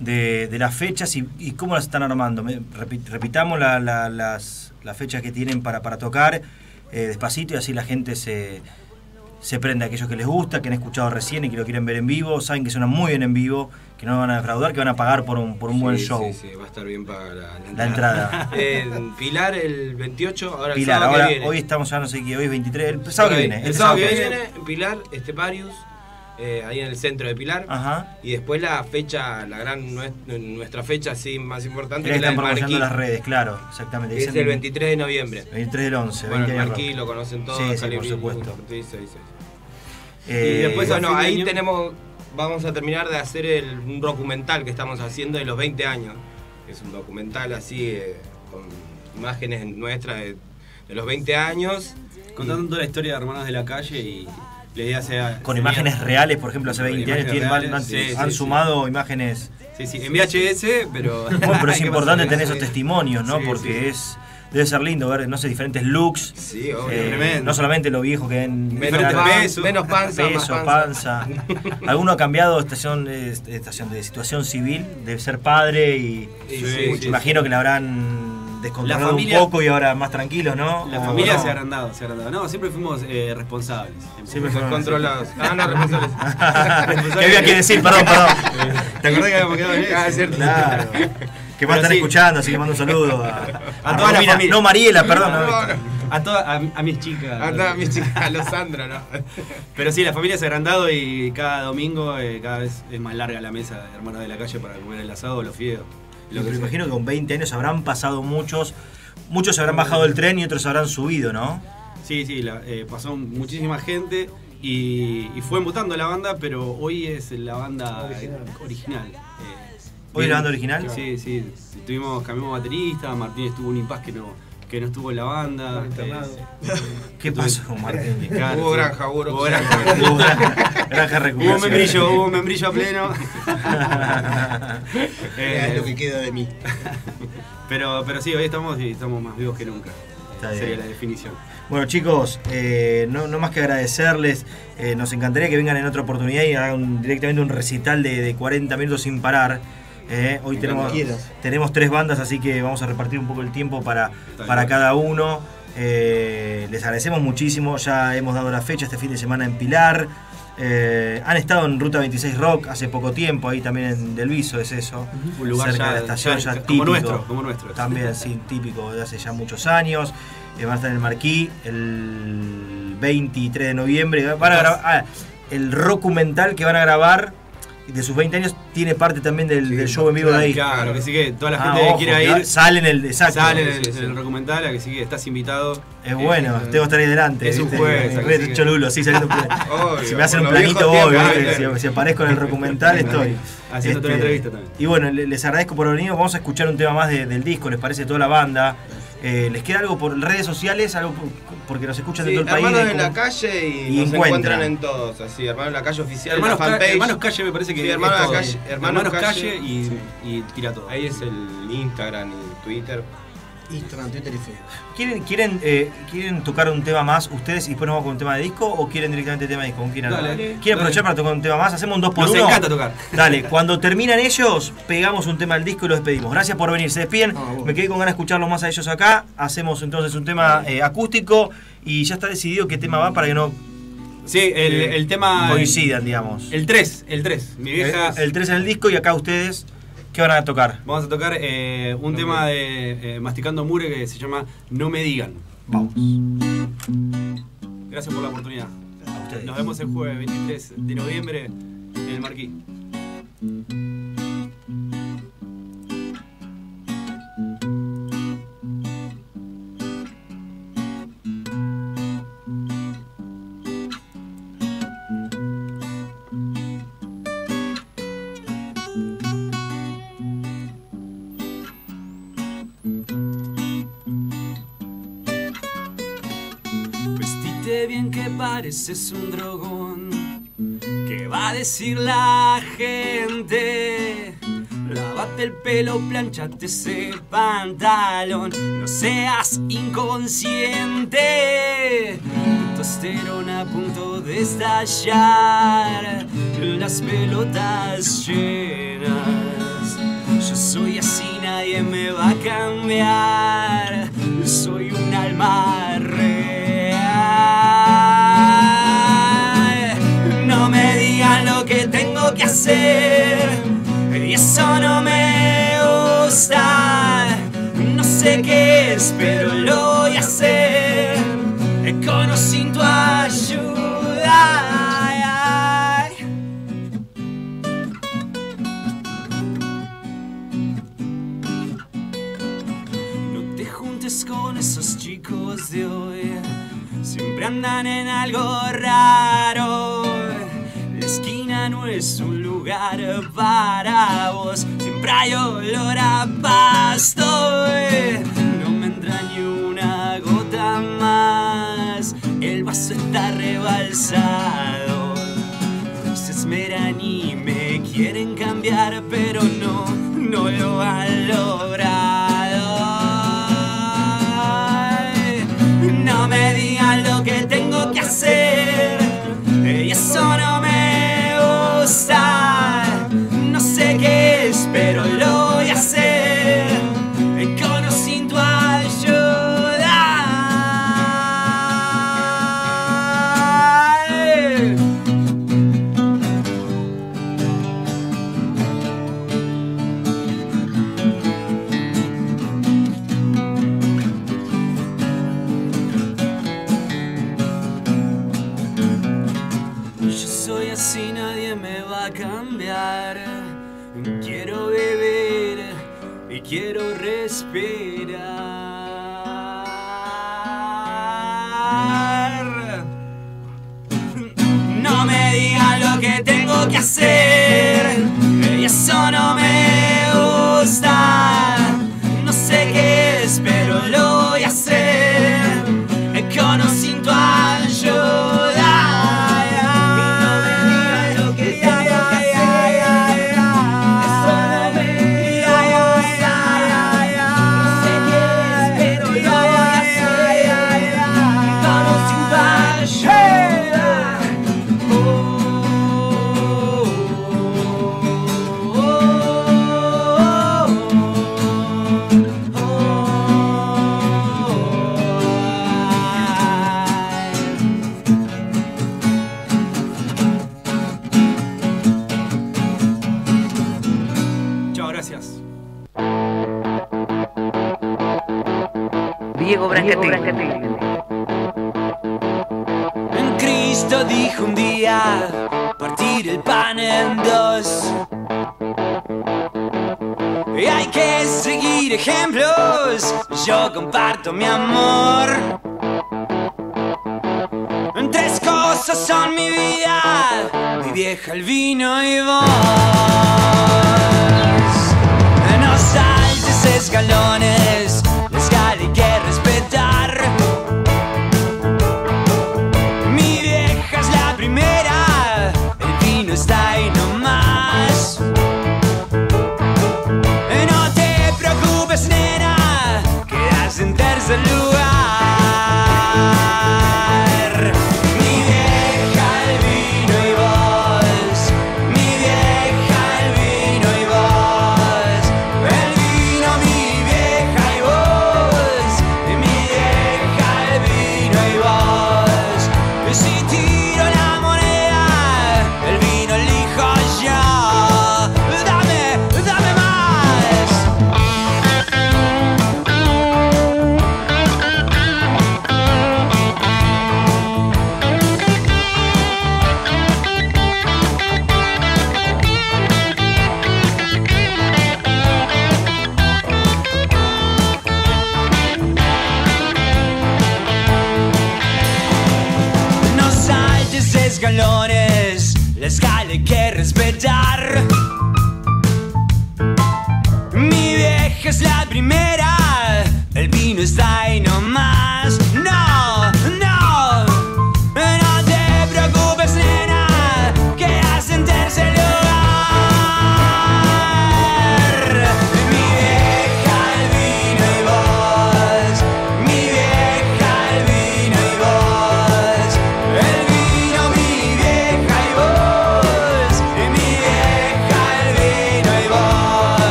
de, de las fechas y, cómo las están armando. Repitamos la- la- las, las fechas que tienen para, para tocar eh, despacito y así la gente se, se prende a aquellos que les gusta, que han escuchado recién y que lo quieren ver en vivo, saben que suena muy bien en vivo, que no van a defraudar, que van a pagar por un, por un buen Sí, show. Sí, sí, va a estar bien pagada la, La entrada. En Pilar el 28, ahora el Pilar, sábado ahora que viene. hoy estamos ya no sé qué, hoy es 23, el sábado que viene. El este sábado que sábado. viene, en Pilar, Esteparius, eh, ahí en el centro de Pilar. Ajá. Y después la fecha, la gran nues- nuestra fecha así más importante que que es la están promocionando las redes, claro, exactamente. Es el 23 de noviembre. 23 del 11, Bueno, 20 el Marquí lo conocen todos. Sí, sí, por supuesto. sí, sí, sí. Eh, y después, bueno, ahí año. tenemos, vamos a terminar de hacer el, un documental que estamos haciendo de los 20 años. Es un documental así, eh, con imágenes nuestras de, de los 20 años. Contando toda la historia de Hermanos de la Calle y la idea sea... Con sería- imágenes reales, por ejemplo, hace Con 20 años imágenes tienen- reales, han, sí, han sí, sumado imágenes. Sí, sí, en VHS, pero... Bueno, pero es importante tener esos testimonios, ¿no? Sí, Porque sí. es debe ser lindo ver, no sé, diferentes looks. Sí, obvio. Eh, no solamente lo viejo que en Menos, pan- menos panza, más peso, panza. panza. Alguno ha cambiado estación, eh, estación de situación civil, de ser padre y Sí, sí, imagino que la habrán descontrolado familia- un poco y ahora más tranquilos, ¿no? La O familia no. se ha agrandado, se ha agrandado. No, siempre fuimos eh, responsables. Siempre fueron controlados. Ah, no, responsables. ¿Qué había que decir? Perdón, perdón. ¿Te acordás que habíamos quedado en eso? Ah, es cierto. Claro. Que van a estar sí. escuchando, así que mando un saludo a, A toda la Romina. familia. No, Mariela, perdón. No, no, no. A, toda- a, a mis chicas. A todas mis chicas, a los Sandra, ¿no? Pero sí, la familia se ha agrandado y cada domingo eh, cada vez es más larga la mesa de hermanos de la calle para comer el asado o los fideos. Lo que me imagino que con 20 años habrán pasado muchos. Muchos se habrán bajado del tren y otros habrán subido, ¿no? Sí, sí, la- eh, pasó muchísima gente y, y fue mutando la banda, pero hoy es la banda original. original. Eh, ¿Hoy banda original? Sí, sí. Tuvimos, cambiamos baterista, Martín estuvo un impas que no, que no estuvo en la banda. eh, ¿Qué pasó con Martín? Claro, Hubo granja, hubo Hubo granja. granja. Hubo granja- Hubo membrillo, hubo membrillo a pleno. Mira, es lo que queda de mí. Pero, pero sí, hoy estamos y estamos más vivos que nunca. Está Sería la definición. Bueno chicos, eh, no, no más que agradecerles, eh, nos encantaría que vengan en otra oportunidad y hagan directamente un recital de, de 40 minutos sin parar. Eh, hoy tenemos, tenemos tres bandas, así que vamos a repartir un poco el tiempo para, para cada uno. Eh, les agradecemos muchísimo, ya hemos dado la fecha este fin de semana en Pilar. Eh, han estado en Ruta 26 Rock hace poco tiempo, ahí también en Delviso es eso, Un lugar cerca ya- de la estación, ya- ya, como típico. nuestro, como nuestro. También, sí, típico de hace ya muchos años. Eh, van a estar en el Marquí el 23 de noviembre. Van a grabar, ah, el documental que van a grabar de sus 20 años tiene parte también del, del show en vivo de ahí. Claro, que sí que toda la Ah, gente que ojo, quiera que ir. Sale en el exacto. Sale en el, Sí, sí, sí. en el documental, a que sí que estás invitado. Es bueno, tengo que estar ahí delante. Es un ¿viste? juez, Me así que- hecho Lulo, sí, saliendo Obvio, Si me hacen un planito voy, si, si aparezco en el documental estoy. Haciéndote una entrevista también. Y bueno, le- les agradezco por venir. Vamos a escuchar un tema más de- del disco, ¿les parece? Toda la banda. Eh, ¿Les queda algo por redes sociales? algo por- Porque nos escuchan de Sí, todo el país. hermanos de en la calle y, y nos encuentran. encuentran en todos, así, hermanos en la calle oficial, Hermanos, la Ca-. Hermanos Calle me parece que Sí, es hermanos, todo. calle, hermanos, Hermanos calle, Calle y, y tira todo. Ahí es el Instagram y Twitter. Instagram, Twitter y Facebook. ¿Quieren, quieren, eh, ¿Quieren tocar un tema más ustedes y después nos vamos con un tema de disco o quieren directamente tema de disco? ¿Quieren dale. aprovechar para tocar un tema más? ¿Hacemos un 2 por Nos 1 encanta tocar. Dale, cuando terminan ellos, pegamos un tema del disco y los despedimos. Gracias por venir, se despiden. Me quedé con ganas de escucharlos más a ellos acá. Hacemos entonces un tema eh, acústico y ya está decidido qué tema va para que no Sí, el, eh, el tema. coincidan, digamos. El 3, el 3. Mi vieja. El, el 3 en el disco y acá ustedes, ¿qué van a tocar? Vamos a tocar eh, un tema de eh, Masticando Mure que se llama No me digan. Vamos. Gracias por la oportunidad. A ustedes. Nos vemos el jueves 23 de noviembre en el Marquí. Que pareces un drogón. ¿Qué va a decir la gente? Lávate el pelo, planchate ese pantalón. No seas inconsciente. Testosterona a punto de estallar. Las pelotas llenas. Yo soy así, nadie me va a cambiar. Soy un alma tengo que hacer. Y eso no me gusta. No sé qué es, pero lo voy a hacer. Con o sin tu ayuda. Con esos chicos de hoy. Siempre andan en algo raro. No es un lugar para vos. Siempre hay olor a pasto. No me entra ni una gota más. El vaso está rebalsado. Se esmeran y me quieren cambiar, pero no, no lo han logrado. quiero respirar. No me digan lo que tengo que hacer, Y eso no me Y hay que seguir ejemplos, yo comparto mi amor. Tres cosas son mi vida, mi vieja, el vino y vos. No saltes escalones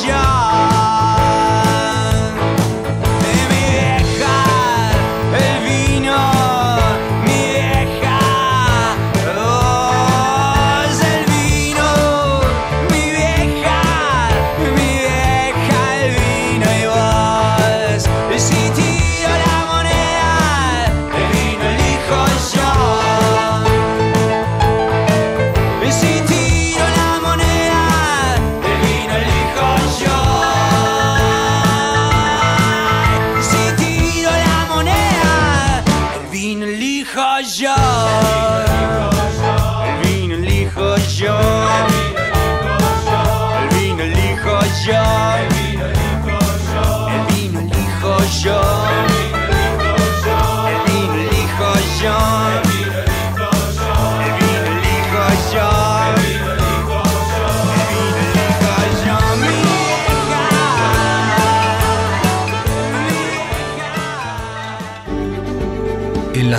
Yeah.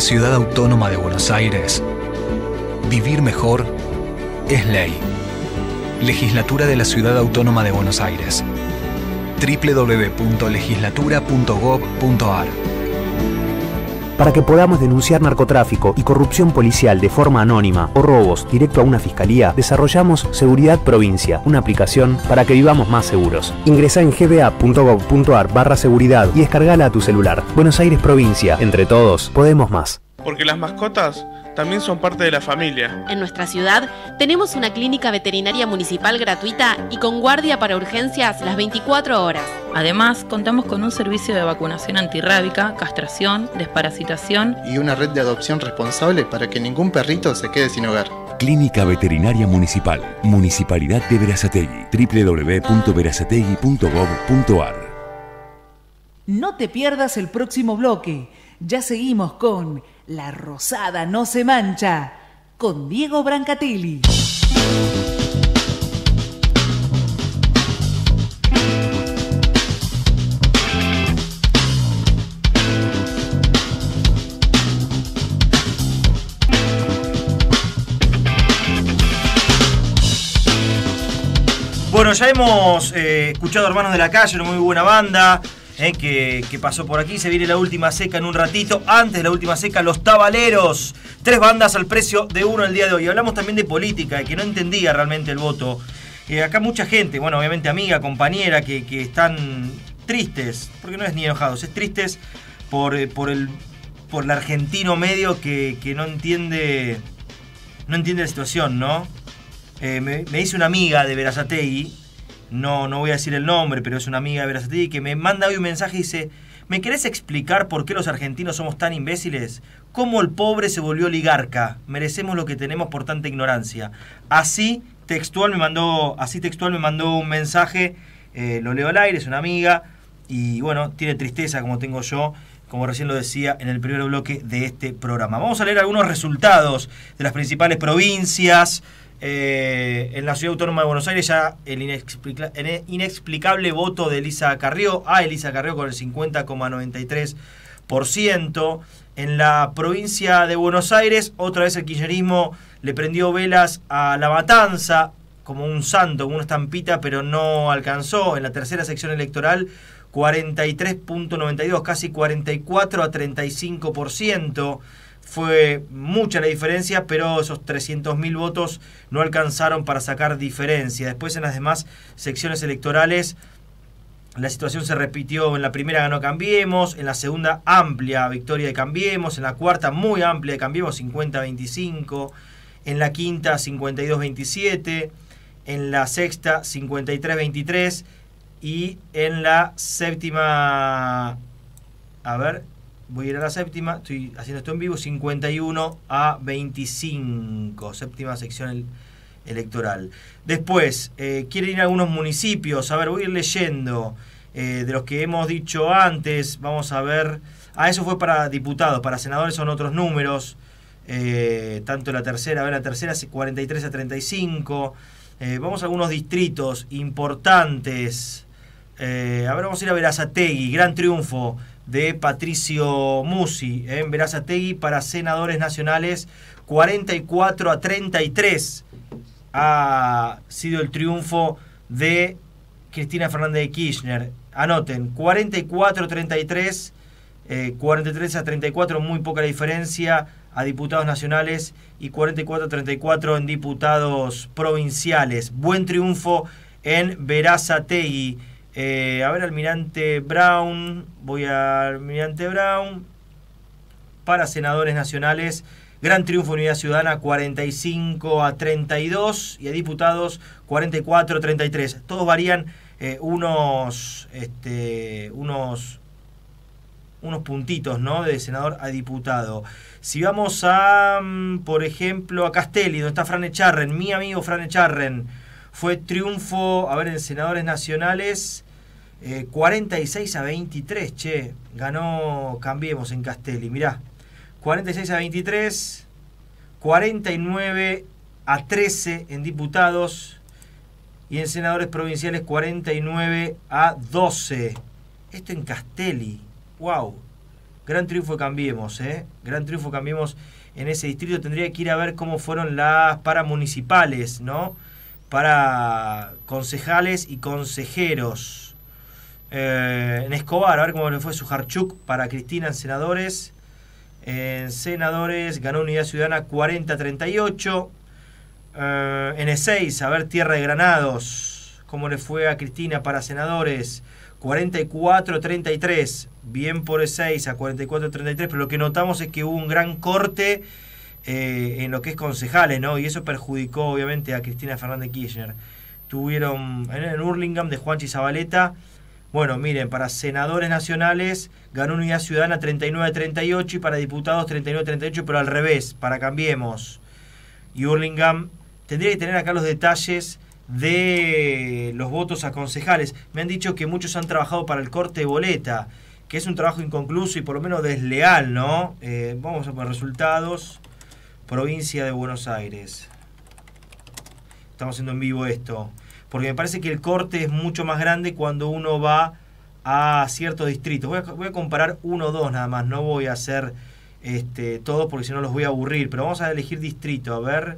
ciudad autónoma de Buenos Aires, vivir mejor es ley. Legislatura de la Ciudad Autónoma de Buenos Aires. www.legislatura.gov.ar para que podamos denunciar narcotráfico y corrupción policial de forma anónima o robos directo a una fiscalía, desarrollamos Seguridad Provincia, una aplicación para que vivamos más seguros. Ingresa en gba.gov.ar barra seguridad y descargala a tu celular. Buenos Aires Provincia, entre todos, podemos más. Porque las mascotas también son parte de la familia. En nuestra ciudad tenemos una clínica veterinaria municipal gratuita y con guardia para urgencias las 24 horas. Además, contamos con un servicio de vacunación antirrábica, castración, desparasitación y una red de adopción responsable para que ningún perrito se quede sin hogar. Clínica Veterinaria Municipal, Municipalidad de Verazategui, www.verazategui.gov.ar. No te pierdas el próximo bloque. Ya seguimos con La Rosada no se mancha con Diego Brancatelli. Bueno, ya hemos eh, escuchado Hermanos de la Calle, una muy buena banda. Eh, que, pasó por aquí, se viene la última seca en un ratito. Antes de la última seca, los tabaleros. Tres bandas al precio de uno el día de hoy. Hablamos también de política, de que no entendía realmente el voto. Eh, acá mucha gente, bueno, obviamente amiga, compañera, que, que están tristes, porque no es ni enojados, es tristes por, eh, por el por el argentino medio que, que no entiende no entiende la situación, ¿no? Me, me dice una amiga de Verazategui, no, no voy a decir el nombre, pero es una amiga de Verazategui, que me manda hoy un mensaje y dice, ¿me querés explicar por qué los argentinos somos tan imbéciles? ¿Cómo el pobre se volvió oligarca? Merecemos lo que tenemos por tanta ignorancia. Así textual me mandó, así textual me mandó un mensaje, eh, lo leo al aire, es una amiga, y bueno, tiene tristeza como tengo yo, como recién lo decía en el primer bloque de este programa. Vamos a leer algunos resultados de las principales provincias. Eh, en la ciudad autónoma de Buenos Aires ya el inexplica- el inexplicable voto de Elisa Carrió, a Elisa Carrió con el 50,93%. En la provincia de Buenos Aires, otra vez el kirchnerismo le prendió velas a la matanza como un santo, como una estampita, pero no alcanzó. En la tercera sección electoral, 43.92, casi 44 a 35%. Fue mucha la diferencia, pero esos 300.000 votos no alcanzaron para sacar diferencia. Después en las demás secciones electorales la situación se repitió. En la primera ganó Cambiemos, en la segunda amplia victoria de Cambiemos, en la cuarta muy amplia de Cambiemos, 50-25, en la quinta 52-27, en la sexta 53-23 y en la séptima, a ver, voy a ir a la séptima, estoy haciendo esto en vivo, 51 a 25, séptima sección el- electoral. Después, eh, quieren ir a algunos municipios, a ver, voy a ir leyendo eh, de los que hemos dicho antes, vamos a ver, ah, eso fue para diputados, para senadores son otros números, eh, tanto la tercera, a ver, la tercera es 43 a 35, eh, vamos a algunos distritos importantes, a ver, vamos a ir a Verazategui, gran triunfo de Patricio Musi en Verazategui para senadores nacionales, 44 a 33 ha sido el triunfo de Cristina Fernández de Kirchner. Anoten, 44-33, eh, 43 a 34, muy poca la diferencia a diputados nacionales y 44-34 en diputados provinciales. Buen triunfo en Verazategui. Eh, a ver, Almirante Brown, voy a Almirante Brown, para senadores nacionales. Gran triunfo Unidad Ciudadana 45 a 32 y a diputados 44 a 33. Todos varían eh, unos, este, unos, unos puntitos ¿no? de senador a diputado. Si vamos a, mm, por ejemplo, a Castelli, donde está Fran Echarren, mi amigo Fran Echarren, fue triunfo, a ver, en senadores nacionales, eh, 46 a 23, che, ganó Cambiemos en Castelli, mirá. 46 a 23, 49 a 13 en diputados y en senadores provinciales 49 a 12. Esto en Castelli. ¡Wow! Gran triunfo Cambiemos, ¿eh? Gran triunfo Cambiemos en ese distrito. Tendría que ir a ver cómo fueron las paramunicipales, ¿no? Para concejales y consejeros. Eh, en Escobar, a ver cómo le fue Sujarchuk para Cristina en senadores. En senadores ganó Unidad Ciudadana 40-38. Eh, en E6, a ver Tierra de Granados. ¿Cómo le fue a Cristina para senadores? 44-33. Bien por E6 a 44-33. Pero lo que notamos es que hubo un gran corte eh, en lo que es concejales, ¿no? Y eso perjudicó obviamente a Cristina Fernández Kirchner. Tuvieron en Hurlingham de Juanchi Zabaleta, bueno, miren, para senadores nacionales ganó Unidad Ciudadana 39-38 y para diputados 39-38, pero al revés, para Cambiemos. Y Hurlingham tendría que tener acá los detalles de los votos a concejales. Me han dicho que muchos han trabajado para el corte boleta, que es un trabajo inconcluso y por lo menos desleal, ¿no? Eh, vamos a ver resultados. Provincia de Buenos Aires. Estamos haciendo en vivo esto. Porque me parece que el corte es mucho más grande cuando uno va a ciertos distritos. Voy a, voy comparar uno o dos nada más. No voy a hacer este, todos porque si no los voy a aburrir. Pero vamos a elegir distrito. A ver.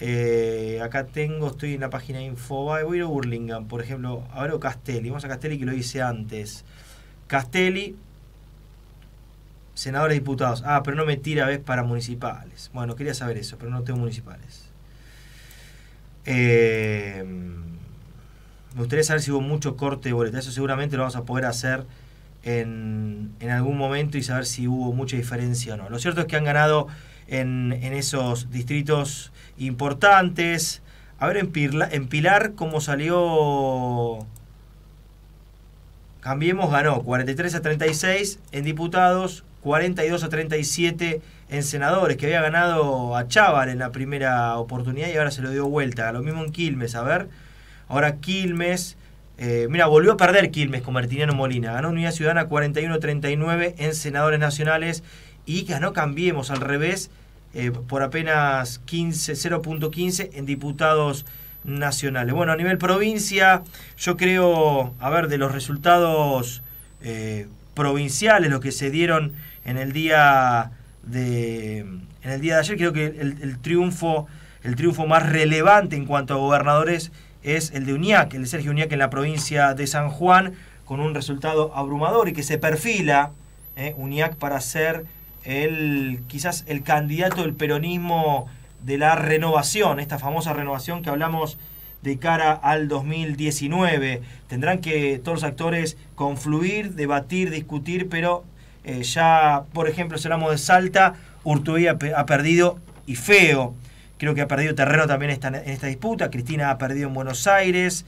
Eh, acá tengo, estoy en la página Infobae. Voy a ir a Burlingame, por ejemplo. A ver, o Castelli. Vamos a Castelli que lo hice antes. Castelli, senadores diputados. Ah, pero no me tira vez para municipales. Bueno, quería saber eso, pero no tengo municipales. Eh, me gustaría saber si hubo mucho corte de boleta. Eso seguramente lo vamos a poder hacer en, en algún momento y saber si hubo mucha diferencia o no. Lo cierto es que han ganado en, en esos distritos importantes. A ver, en, en Pilar, ¿cómo salió? Cambiemos ganó 43 a 36 en diputados, 42 a 37 en senadores, que había ganado a Chaval en la primera oportunidad y ahora se lo dio vuelta. Lo mismo en Quilmes, a ver. Ahora Quilmes, eh, mira, volvió a perder Quilmes con Martiniano Molina. Ganó Unidad Ciudadana 41-39 en senadores nacionales y ganó Cambiemos al revés eh, por apenas 15, 0.15 en diputados nacionales. Bueno, a nivel provincia, yo creo, a ver, de los resultados eh, provinciales, los que se dieron en el día de, en el día de ayer, creo que el, triunfo, el triunfo más relevante en cuanto a gobernadores es el de Uñac, el de Sergio Uñac en la provincia de San Juan, con un resultado abrumador y que se perfila eh, Uñac para ser el quizás el candidato del peronismo de la renovación, esta famosa renovación que hablamos de cara al 2019. Tendrán que todos los actores confluir, debatir, discutir, pero eh, ya, por ejemplo, si hablamos de Salta, Urtubey ha, perdido y feo. Creo que ha perdido terreno también en esta disputa. Cristina ha perdido en Buenos Aires.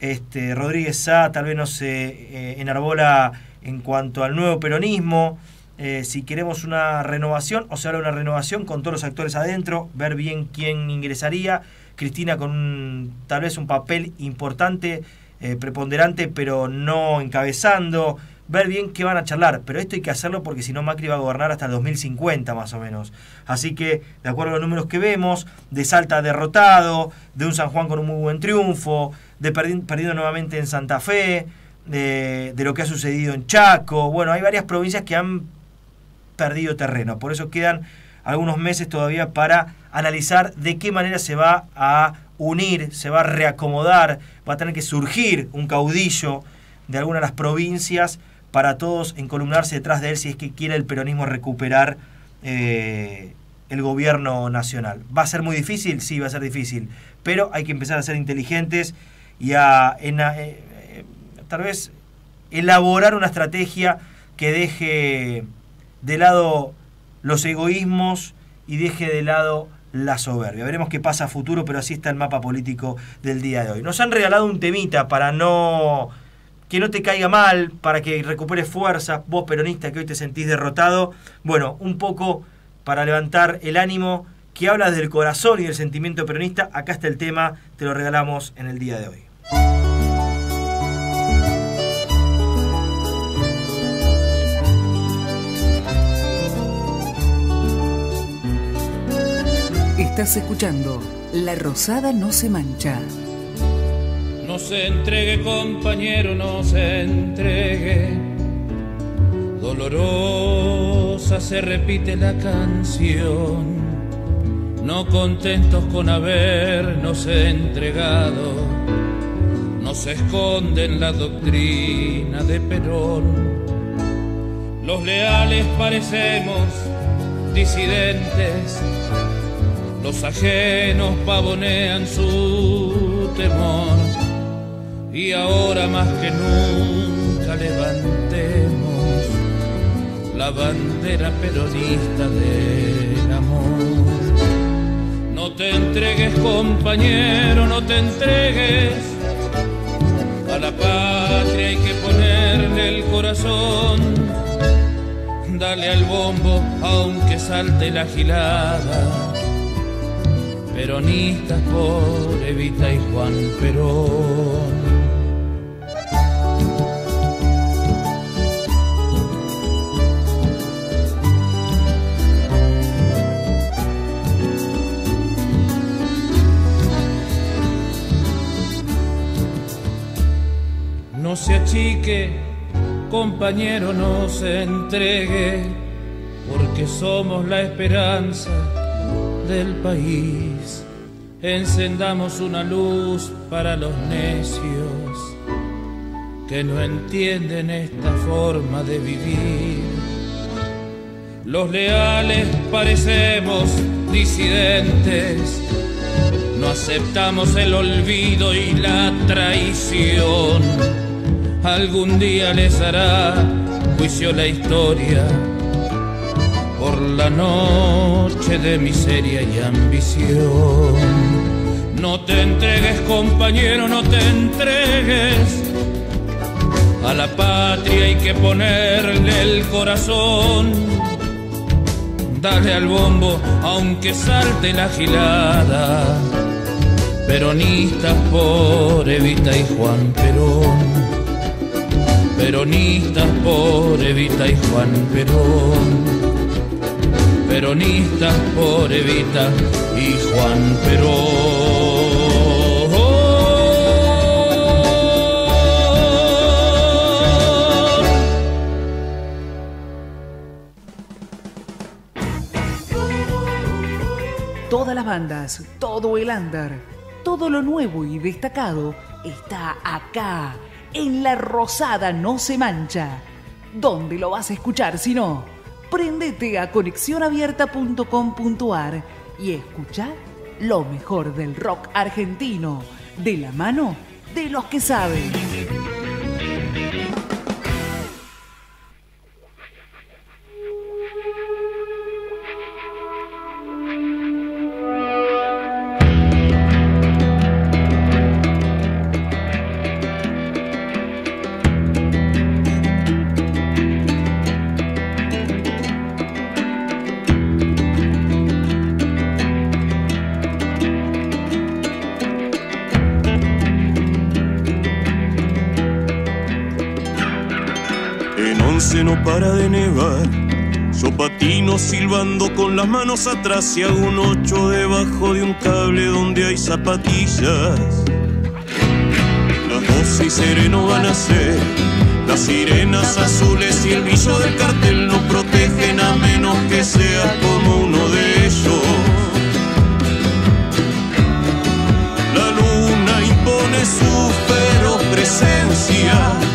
Este, Rodríguez Sá tal vez no se eh, enarbola en cuanto al nuevo peronismo. Eh, si queremos una renovación, o sea, una renovación con todos los actores adentro, ver bien quién ingresaría. Cristina con un, tal vez un papel importante, preponderante, pero no encabezando. Ver bien qué van a charlar, pero esto hay que hacerlo porque si no Macri va a gobernar hasta el 2050 más o menos. Así que, de acuerdo a los números que vemos, de Salta derrotado, de un San Juan con un muy buen triunfo, de perdi perdido nuevamente en Santa Fe, de, de lo que ha sucedido en Chaco. Bueno, hay varias provincias que han perdido terreno. Por eso quedan algunos meses todavía para analizar de qué manera se va a unir, se va a reacomodar, va a tener que surgir un caudillo de alguna de las provincias para todos encolumnarse detrás de él si es que quiere el peronismo recuperar eh, el gobierno nacional. ¿Va a ser muy difícil? Sí, va a ser difícil, pero hay que empezar a ser inteligentes y a, eh, eh, tal vez elaborar una estrategia que deje de lado los egoísmos y deje de lado la soberbia. Veremos qué pasa a futuro, pero así está el mapa político del día de hoy. Nos han regalado un temita para no que no te caiga mal, para que recuperes fuerza, vos peronista que hoy te sentís derrotado. Bueno, un poco para levantar el ánimo, que habla del corazón y del sentimiento peronista. Acá está el tema, te lo regalamos en el día de hoy. Estás escuchando La Rosada no se mancha. No se entregue, compañero, no se entregue. Dolorosa se repite la canción. No contentos con habernos entregado, nos esconden la doctrina de Perón. Los leales parecemos disidentes los ajenos pavonean su temor y ahora más que nunca levantemos la bandera peronista del amor. te entregues, compañero, no te entregues. A la patria hay que ponerle el corazón. Dale al bombo aunque salte la gilada. Peronistas por Evita y Juan Perón. No se achique, compañero, no se entregue, porque somos la esperanza del país. Encendamos una luz para los necios que no entienden esta forma de vivir. Los leales parecemos disidentes, no aceptamos el olvido y la traición. Algún día les hará juicio la historia por la noche de miseria y ambición. No te entregues, compañero, no te entregues. A la patria hay que ponerle el corazón. Dale al bombo, aunque salte la gilada. Peronistas por Evita y Juan Perón. Peronistas por Evita y Juan Perón. Peronistas por Evita y Juan Perón. Todas las bandas, todo el andar, todo lo nuevo y destacado está acá, en La Rosada No Se Mancha. ¿Dónde lo vas a escuchar si no? Prendete a conexionabierta.com.ar y escucha lo mejor del rock argentino, de la mano de los que saben. Yo patino silbando con las manos atrás y hago un ocho debajo de un cable donde hay zapatillas. Las doce y sereno van a ser. Las sirenas azules y el brillo del cartel no protegen a menos que seas como uno de ellos. La luna impone su feroz presencia.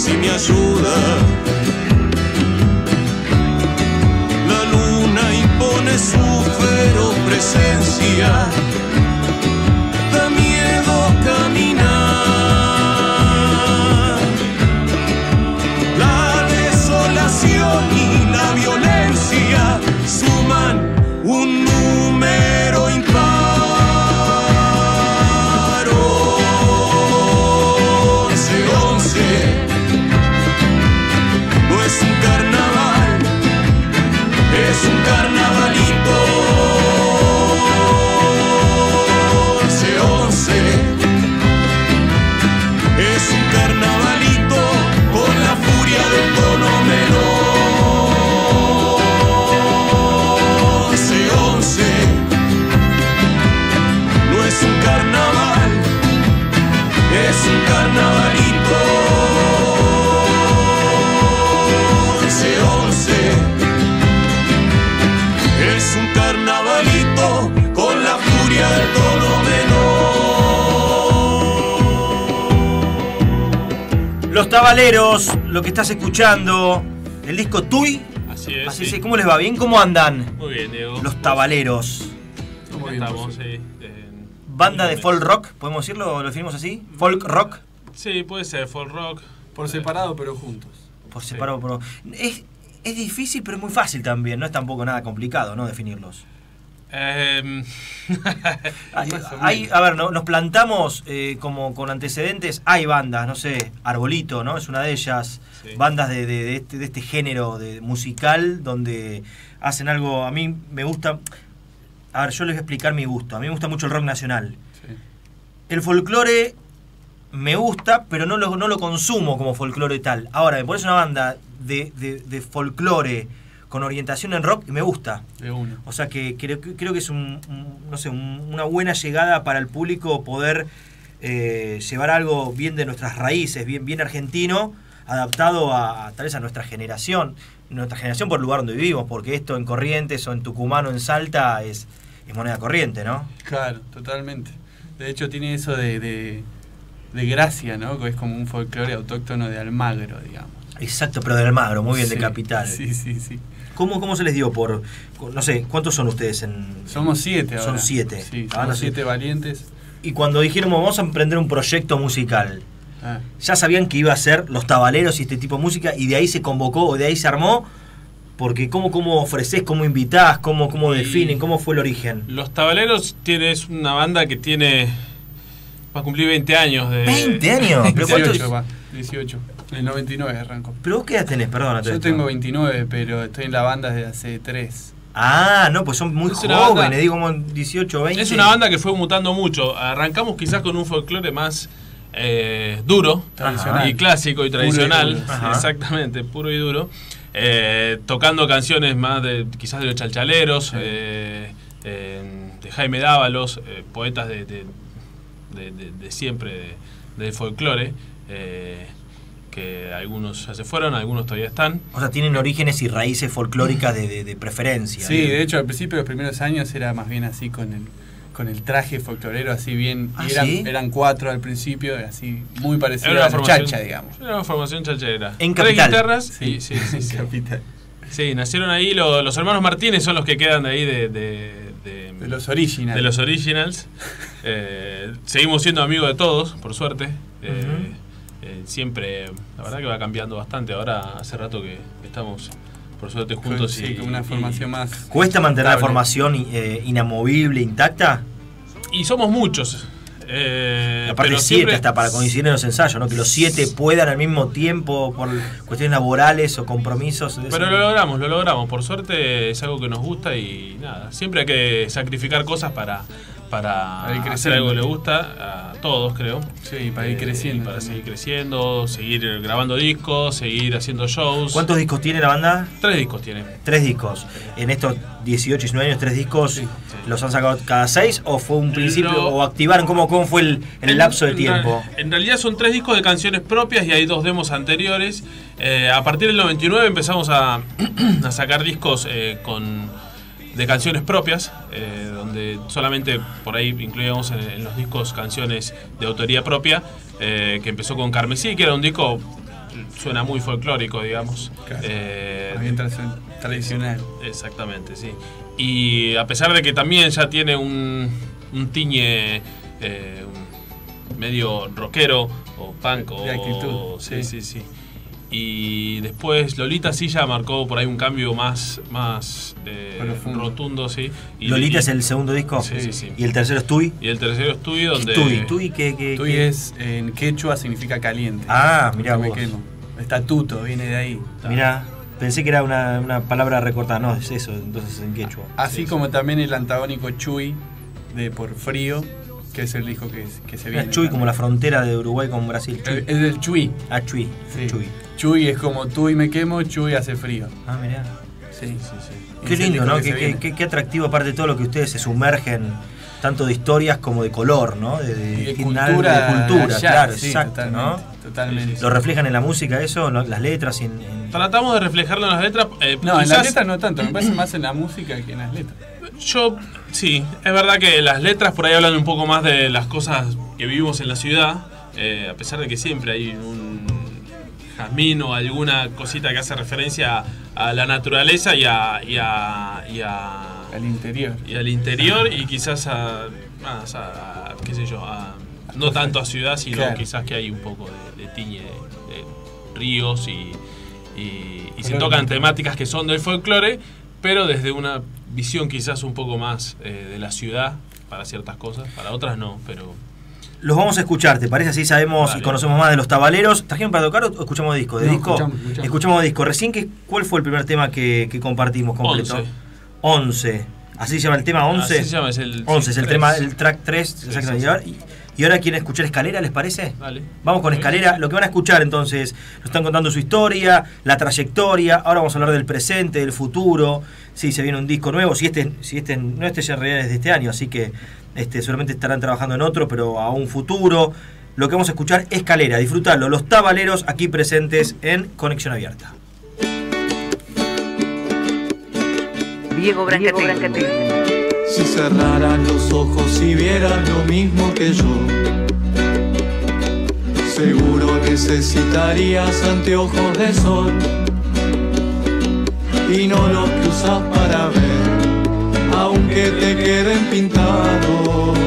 Cuantos a ver si me ayuda. Tabaleros, lo que estás escuchando, el disco Tui. Así es. Así sí. es, ¿cómo les va? ¿Bien? ¿Cómo andan? Muy bien, Diego. Los Tabaleros. ¿Cómo estamos? Sí. eh, Banda de folk rock, ¿podemos decirlo? ¿Lo definimos así? Folk rock. sí, puede ser folk rock. Por separado, pero juntos. Por separado, pero. Es, es difícil, pero es muy fácil también. No es tampoco nada complicado, ¿no? Definirlos. Em, Hay- hay- a ver, no- nos plantamos eh, como con antecedentes. Hay bandas, no sé, Arbolito, ¿no? Es una de ellas. Sí. Bandas de, de- de este, de este género de musical donde hacen algo. A mí me gusta. A ver, yo les voy a explicar mi gusto. A mí me gusta mucho el rock nacional. El folclore me gusta, pero no lo, no lo consumo como folclore tal. Ahora, me pones una banda de folclore con orientación en rock y me gusta. De uno. O sea que creo, que- creo que es un, un- no sé, un- una buena llegada para el público poder eh, llevar algo bien de nuestras raíces, bien, bien argentino, adaptado a, a, tal vez a nuestra generación. Nuestra generación por el lugar donde vivimos, porque esto en Corrientes o en Tucumán o en Salta es, es moneda corriente, ¿no? Claro, totalmente. De hecho, tiene eso de, de, de gracia, ¿no? Que es como un folclore autóctono de Almagro, digamos. Exacto, pero de Almagro, muy bien, de capital. Sí, sí, sí. ¿Cómo, ¿Cómo se les dio por.? No sé, ¿cuántos son ustedes en.? Somos siete ahora. Son siete. Sí, somos siete valientes. Y cuando dijeron vamos a emprender un proyecto musical, Ah. ya sabían que iba a ser los tabaleros y este tipo de música, y de ahí se convocó, o de ahí se armó, porque ¿cómo, cómo ofreces, cómo invitás, cómo, cómo definen, cómo fue el origen? Los Tabaleros tiene, es una banda que tiene. Va a cumplir 20 años de. ¿20 años? ¿Pero cuánto 18, es? va. 18. En el 99 arrancó. ¿Pero vos qué edad tenés? Perdona. Yo tengo 29, pero estoy en la banda desde hace 3. Ah, no, pues son muy Es jóvenes, digo como 18, 20. Es una banda que fue mutando mucho. Arrancamos quizás con un folclore más eh, duro Tradicional. y clásico y Puro y tradicional. duro. Ajá. Exactamente, puro y duro. Eh, tocando canciones más de quizás de los chalchaleros, eh, eh, de Jaime Dávalos, poetas de, de, de- de- siempre de- del folclore. Que algunos ya se fueron, algunos todavía están. O sea, tienen orígenes y raíces folclóricas de, de- de preferencia. Sí, de hecho al principio, los primeros años era más bien así con el, con el traje folclorero, así bien. ¿Ah, y eran, sí? eran cuatro al principio, así muy parecido Era a una la chacha, digamos. Era una formación chalchera. En Tres Capital. guitarras. Sí, sí, sí, en sí. Capital. Sí, nacieron ahí lo- los hermanos Martínez son los que quedan de ahí de, de, de- De los originals. de los originals. Eh, seguimos siendo amigos de todos, por suerte. Eh, eh, siempre, la verdad que va cambiando bastante. Ahora hace rato que estamos, por suerte, juntos. Sí, y, con una y- formación más. ¿Cuesta mantener la formación eh, inamovible, intacta? Y somos muchos. Eh, Aparte pero siete siempre- hasta para coincidir en los ensayos, ¿no? Que los siete puedan al mismo tiempo por cuestiones laborales o compromisos. de Pero ese- lo logramos, lo logramos. Por suerte es algo que nos gusta y nada. Siempre hay que sacrificar cosas para, para ir hacer creciendo. algo que le gusta a todos, creo. Sí, para ir Eh, creciendo y Para seguir creciendo, seguir grabando discos, seguir haciendo shows. ¿Cuántos discos tiene la banda? Tres discos tiene. Tres discos. En estos 18, 19 años, tres discos, ¿los han sacado cada seis o fue un principio Lo- o activaron? ¿Cómo, cómo fue el, el En- lapso de tiempo? En realidad son tres discos de canciones propias y hay dos demos anteriores. Eh, a partir del 99 empezamos a, a sacar discos eh, con, de canciones propias, eh, solamente por ahí incluíamos en, en los discos canciones de autoría propia, eh, que empezó con Carmesí, que era un disco, suena muy folclórico, digamos. Eh, Bien tra- tradicional. Exactamente, sí. Y a pesar de que también ya tiene un, un tiñe eh, medio rockero o punk o De actitud, sí, sí. sí, sí. Y después Lolita sí ya marcó por ahí un cambio más, más eh, rotundo, sí. Y- Lolita y- es el segundo disco. Sí, sí, sí. Y el tercero es Tui. Y el tercero es Tui, donde... Tui, Tui, que, que- Tui es en quechua significa caliente. Ah, mirá me vos. quemo. Estatuto viene de ahí. Mirá, pensé que era una, una palabra recortada. No, es eso, entonces en quechua. Así como también el antagónico Chuy de Por Frío, que es el disco que, que se viene. Chuy como la frontera de Uruguay con Brasil. Chuy. Es es del Chuy. Ah, Chuy. Sí. Chuy. Chuy es como tú y me quemo, Chuy hace frío. Ah, mirá. Sí, sí, sí. Qué lindo, ¿no? que Qué, se qué- viene. qué- qué atractivo, aparte de todo lo que ustedes se sumergen, tanto de historias como de color, ¿no? De, de, Y de final, cultura de cultura, allá, claro, sí, exacto, totalmente, ¿no? totalmente. ¿Lo reflejan en la música eso? ¿no? Las letras en, en- Tratamos de reflejarlo en las letras. eh, No, en las letras no tanto, me parece más en la música que en las letras. Yo, sí, es verdad que las letras por ahí hablan un poco más de las cosas que vivimos en la ciudad, eh, a pesar de que siempre hay un jazmín o alguna cosita que hace referencia a la naturaleza y a... Y a, y a- Al interior. y al interior y quizás a, qué sé yo, no tanto a ciudad, sino Claro. quizás que hay un poco de, de tiñe de, de ríos y, y- y se tocan temáticas que son del folclore, pero desde una visión quizás un poco más eh, de la ciudad para ciertas cosas, para otras no, pero Los vamos a escuchar, ¿te parece? Así sabemos y conocemos más de los tabaleros. ¿Trajeron para tocar o escuchamos disco? ¿De No, disco? escuchamos, escuchamos. disco. Recién, que, ¿cuál fue el primer tema que, que compartimos completo? Once. 11. ¿Así se llama el tema 11? Así se llama, es el- 11, sí, es el, tema, el track 3. Sí, exactamente. sí, Y, ahora, y- y ahora quieren escuchar Escalera, ¿les parece? Dale. Vamos con Escalera. Lo que van a escuchar entonces, nos están contando su historia, la trayectoria. Ahora vamos a hablar del presente, del futuro. Sí, se viene un disco nuevo. Si este, si este no este ya en realidad es de este año, así que este, seguramente estarán trabajando en otro, pero a un futuro. Lo que vamos a escuchar es Escalera. Disfrutarlo. Los tabaleros aquí presentes en Conexión Abierta. Diego Brancatelli. Si cerraras los ojos y vieras lo mismo que yo, seguro necesitarías anteojos de sol y no los que usas para ver, aunque te queden pintados.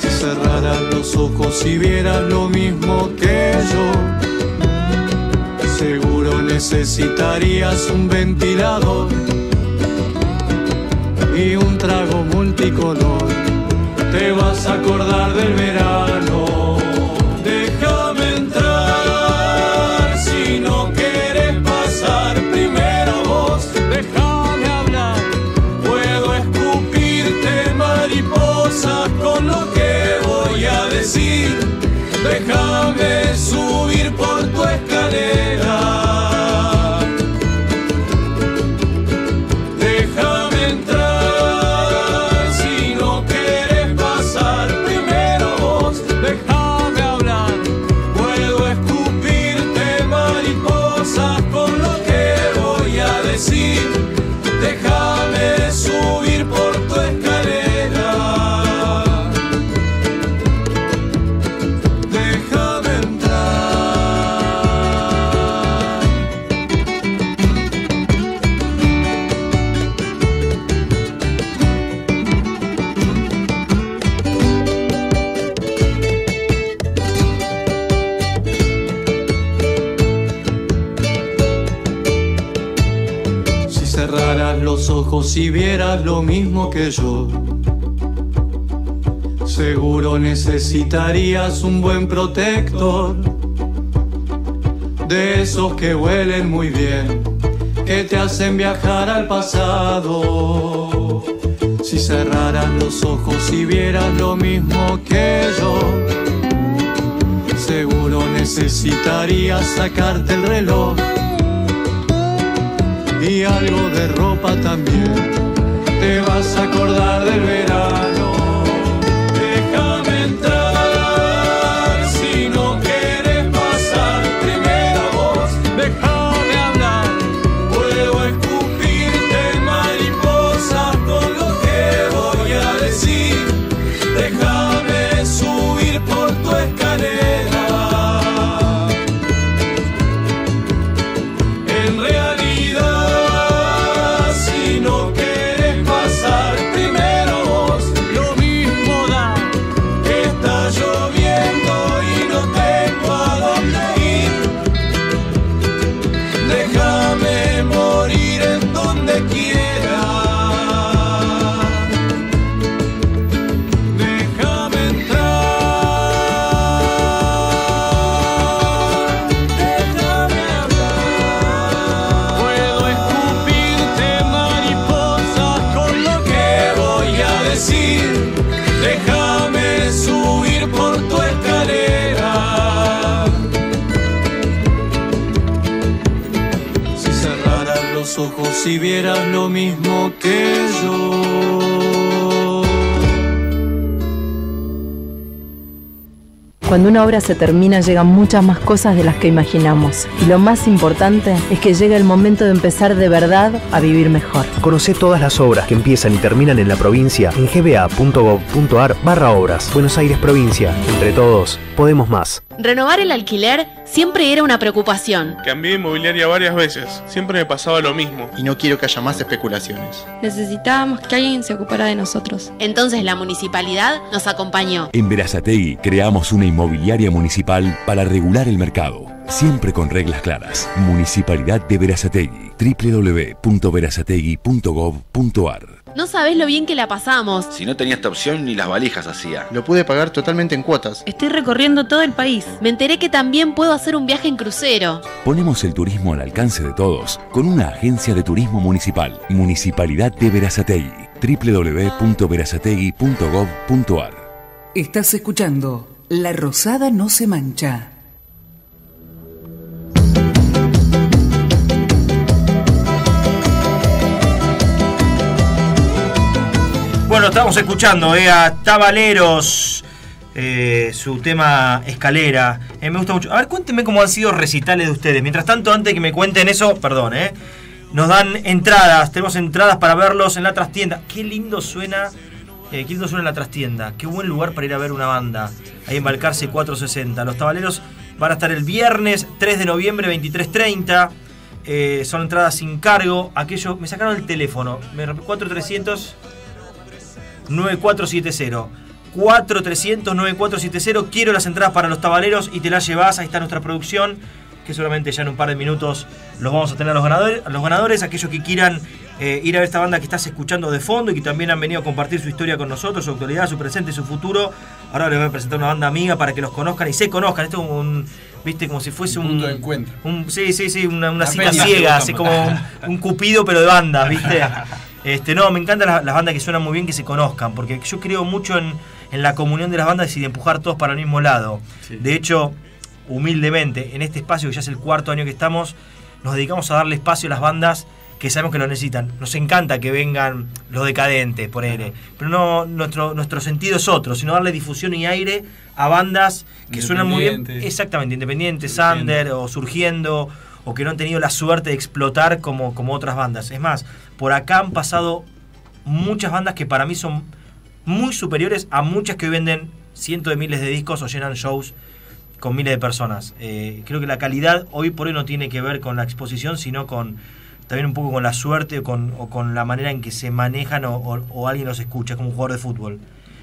Si cerraras los ojos y vieras lo mismo que yo, seguro necesitarías un ventilador y un trago multicolor. Te vas a acordar del verano. Déjame y vieras lo mismo que yo, seguro necesitarías un buen protector. De esos que huelen muy bien, que te hacen viajar al pasado. Si cerraras los ojos y vieras lo mismo que yo, seguro necesitarías sacarte el reloj y algo de ropa también. Te vas a acordar del verano. Si vieras lo mismo que yo. Cuando una obra se termina llegan muchas más cosas de las que imaginamos. Y lo más importante es que llega el momento de empezar de verdad a vivir mejor. Conoce todas las obras que empiezan y terminan en la provincia en gba.gov.ar barra obras. Buenos Aires Provincia. Entre todos, podemos más. Renovar el alquiler siempre era una preocupación. Cambié de inmobiliaria varias veces. Siempre me pasaba lo mismo. Y no quiero que haya más especulaciones. Necesitábamos que alguien se ocupara de nosotros. Entonces la municipalidad nos acompañó. En Verazategui creamos una inmobiliaria municipal para regular el mercado, siempre con reglas claras. Municipalidad de Verazategui. www.verazategui.gov.ar No sabés lo bien que la pasamos. Si no tenía esta opción, ni las valijas hacía. Lo pude pagar totalmente en cuotas. Estoy recorriendo todo el país. Me enteré que también puedo hacer un viaje en crucero. Ponemos el turismo al alcance de todos con una agencia de turismo municipal. Municipalidad de Verazategui. www.verazategui.gov.ar Estás escuchando La Rosada no se mancha. Bueno, estamos escuchando eh, a Tabaleros, eh, su tema Escalera. Eh, me gusta mucho. A ver, cuéntenme cómo han sido recitales de ustedes. Mientras tanto, antes que me cuenten eso, perdón, eh, nos dan entradas. Tenemos entradas para verlos en la trastienda. Qué lindo suena. eh, qué lindo suena en la trastienda. Qué buen lugar para ir a ver una banda. Ahí en Balcarce 460. Los Tabaleros van a estar el viernes 3 de noviembre 23.30. Eh, son entradas sin cargo. Aquello, me sacaron el teléfono. Me, 4300 9470. 4300 9470. Quiero las entradas para los tabaleros y te las llevas. Ahí está nuestra producción. Que seguramente ya en un par de minutos los vamos a tener a los ganadores. A los ganadores aquellos que quieran eh, ir a ver esta banda que estás escuchando de fondo y que también han venido a compartir su historia con nosotros, su actualidad, su presente y su futuro. Ahora les voy a presentar una banda amiga para que los conozcan y se conozcan. Esto es un. Viste, como si fuese un. punto de encuentro. un- sí, sí, sí, una, una cita ciega, así como un, un cupido, pero de bandas, ¿viste? Este, no, me encantan las, las bandas que suenan muy bien, que se conozcan, porque yo creo mucho en, en la comunión de las bandas y de empujar todos para el mismo lado. De hecho, humildemente, en este espacio, que ya es el cuarto año que estamos, nos dedicamos a darle espacio a las bandas que sabemos que lo necesitan. Nos encanta que vengan los decadentes, por él. Pero no, nuestro, nuestro sentido es otro, sino darle difusión y aire a bandas que suenan muy bien. Exactamente, independientes, Sander o surgiendo, o que no han tenido la suerte de explotar como, como otras bandas. Es más, por acá han pasado muchas bandas que para mí son muy superiores a muchas que hoy venden cientos de miles de discos o llenan shows con miles de personas. Eh, creo que la calidad hoy por hoy no tiene que ver con la exposición, sino con también un poco con la suerte o con, o con la manera en que se manejan o, o- o alguien los escucha, es como un jugador de fútbol.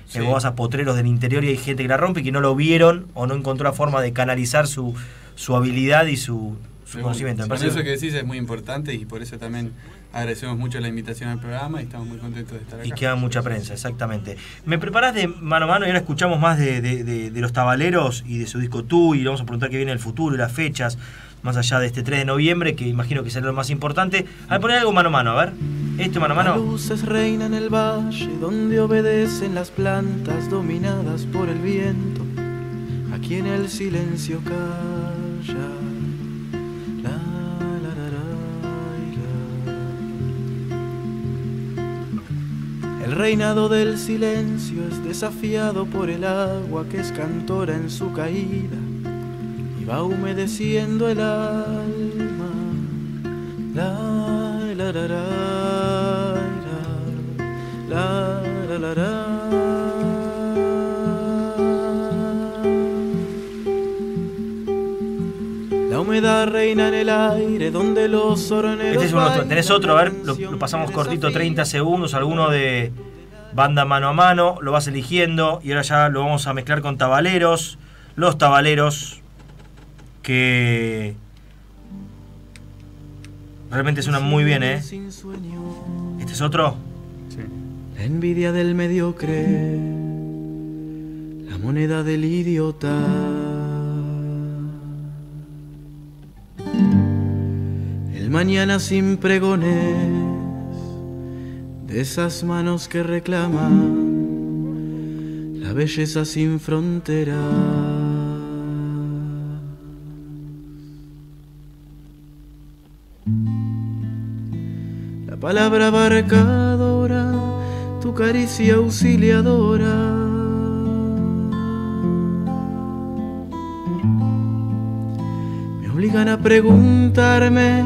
Sí. Eh, vos vas a potreros del interior y hay gente que la rompe y que no lo vieron o no encontró la forma de canalizar su, su habilidad y su, conocimiento. Me parece- eso que decís es muy importante y por eso también agradecemos mucho la invitación al programa y estamos muy contentos de estar acá. Y queda mucha prensa, exactamente. Me preparás de mano a mano y ahora escuchamos más de, de- de- de los tabaleros y de su disco Tú y le vamos a preguntar qué viene el futuro y las fechas, más allá de este 3 de noviembre, que imagino que será lo más importante. A ver, poner algo mano a mano, a ver. Esto mano a mano. luces reina en el valle donde obedecen las plantas dominadas por el viento. Aquí en el silencio calla. La. El reinado del silencio es desafiado por el agua que es cantora en su caída va humedeciendo el alma. La, la, la, la, la, la, la, la. La humedad reina en el aire donde los horneros Este es uno, tenés otro, a ver, lo, lo pasamos cortito, 30 segundos, alguno de banda mano a mano, lo vas eligiendo y ahora ya lo vamos a mezclar con tabaleros, los tabaleros que realmente suenan muy bien, ¿eh? Este es otro. La envidia del mediocre, la moneda del idiota. El mañana sin pregones, de esas manos que reclaman la belleza sin frontera. Palabra abarcadora, tu caricia auxiliadora. Me obligan a preguntarme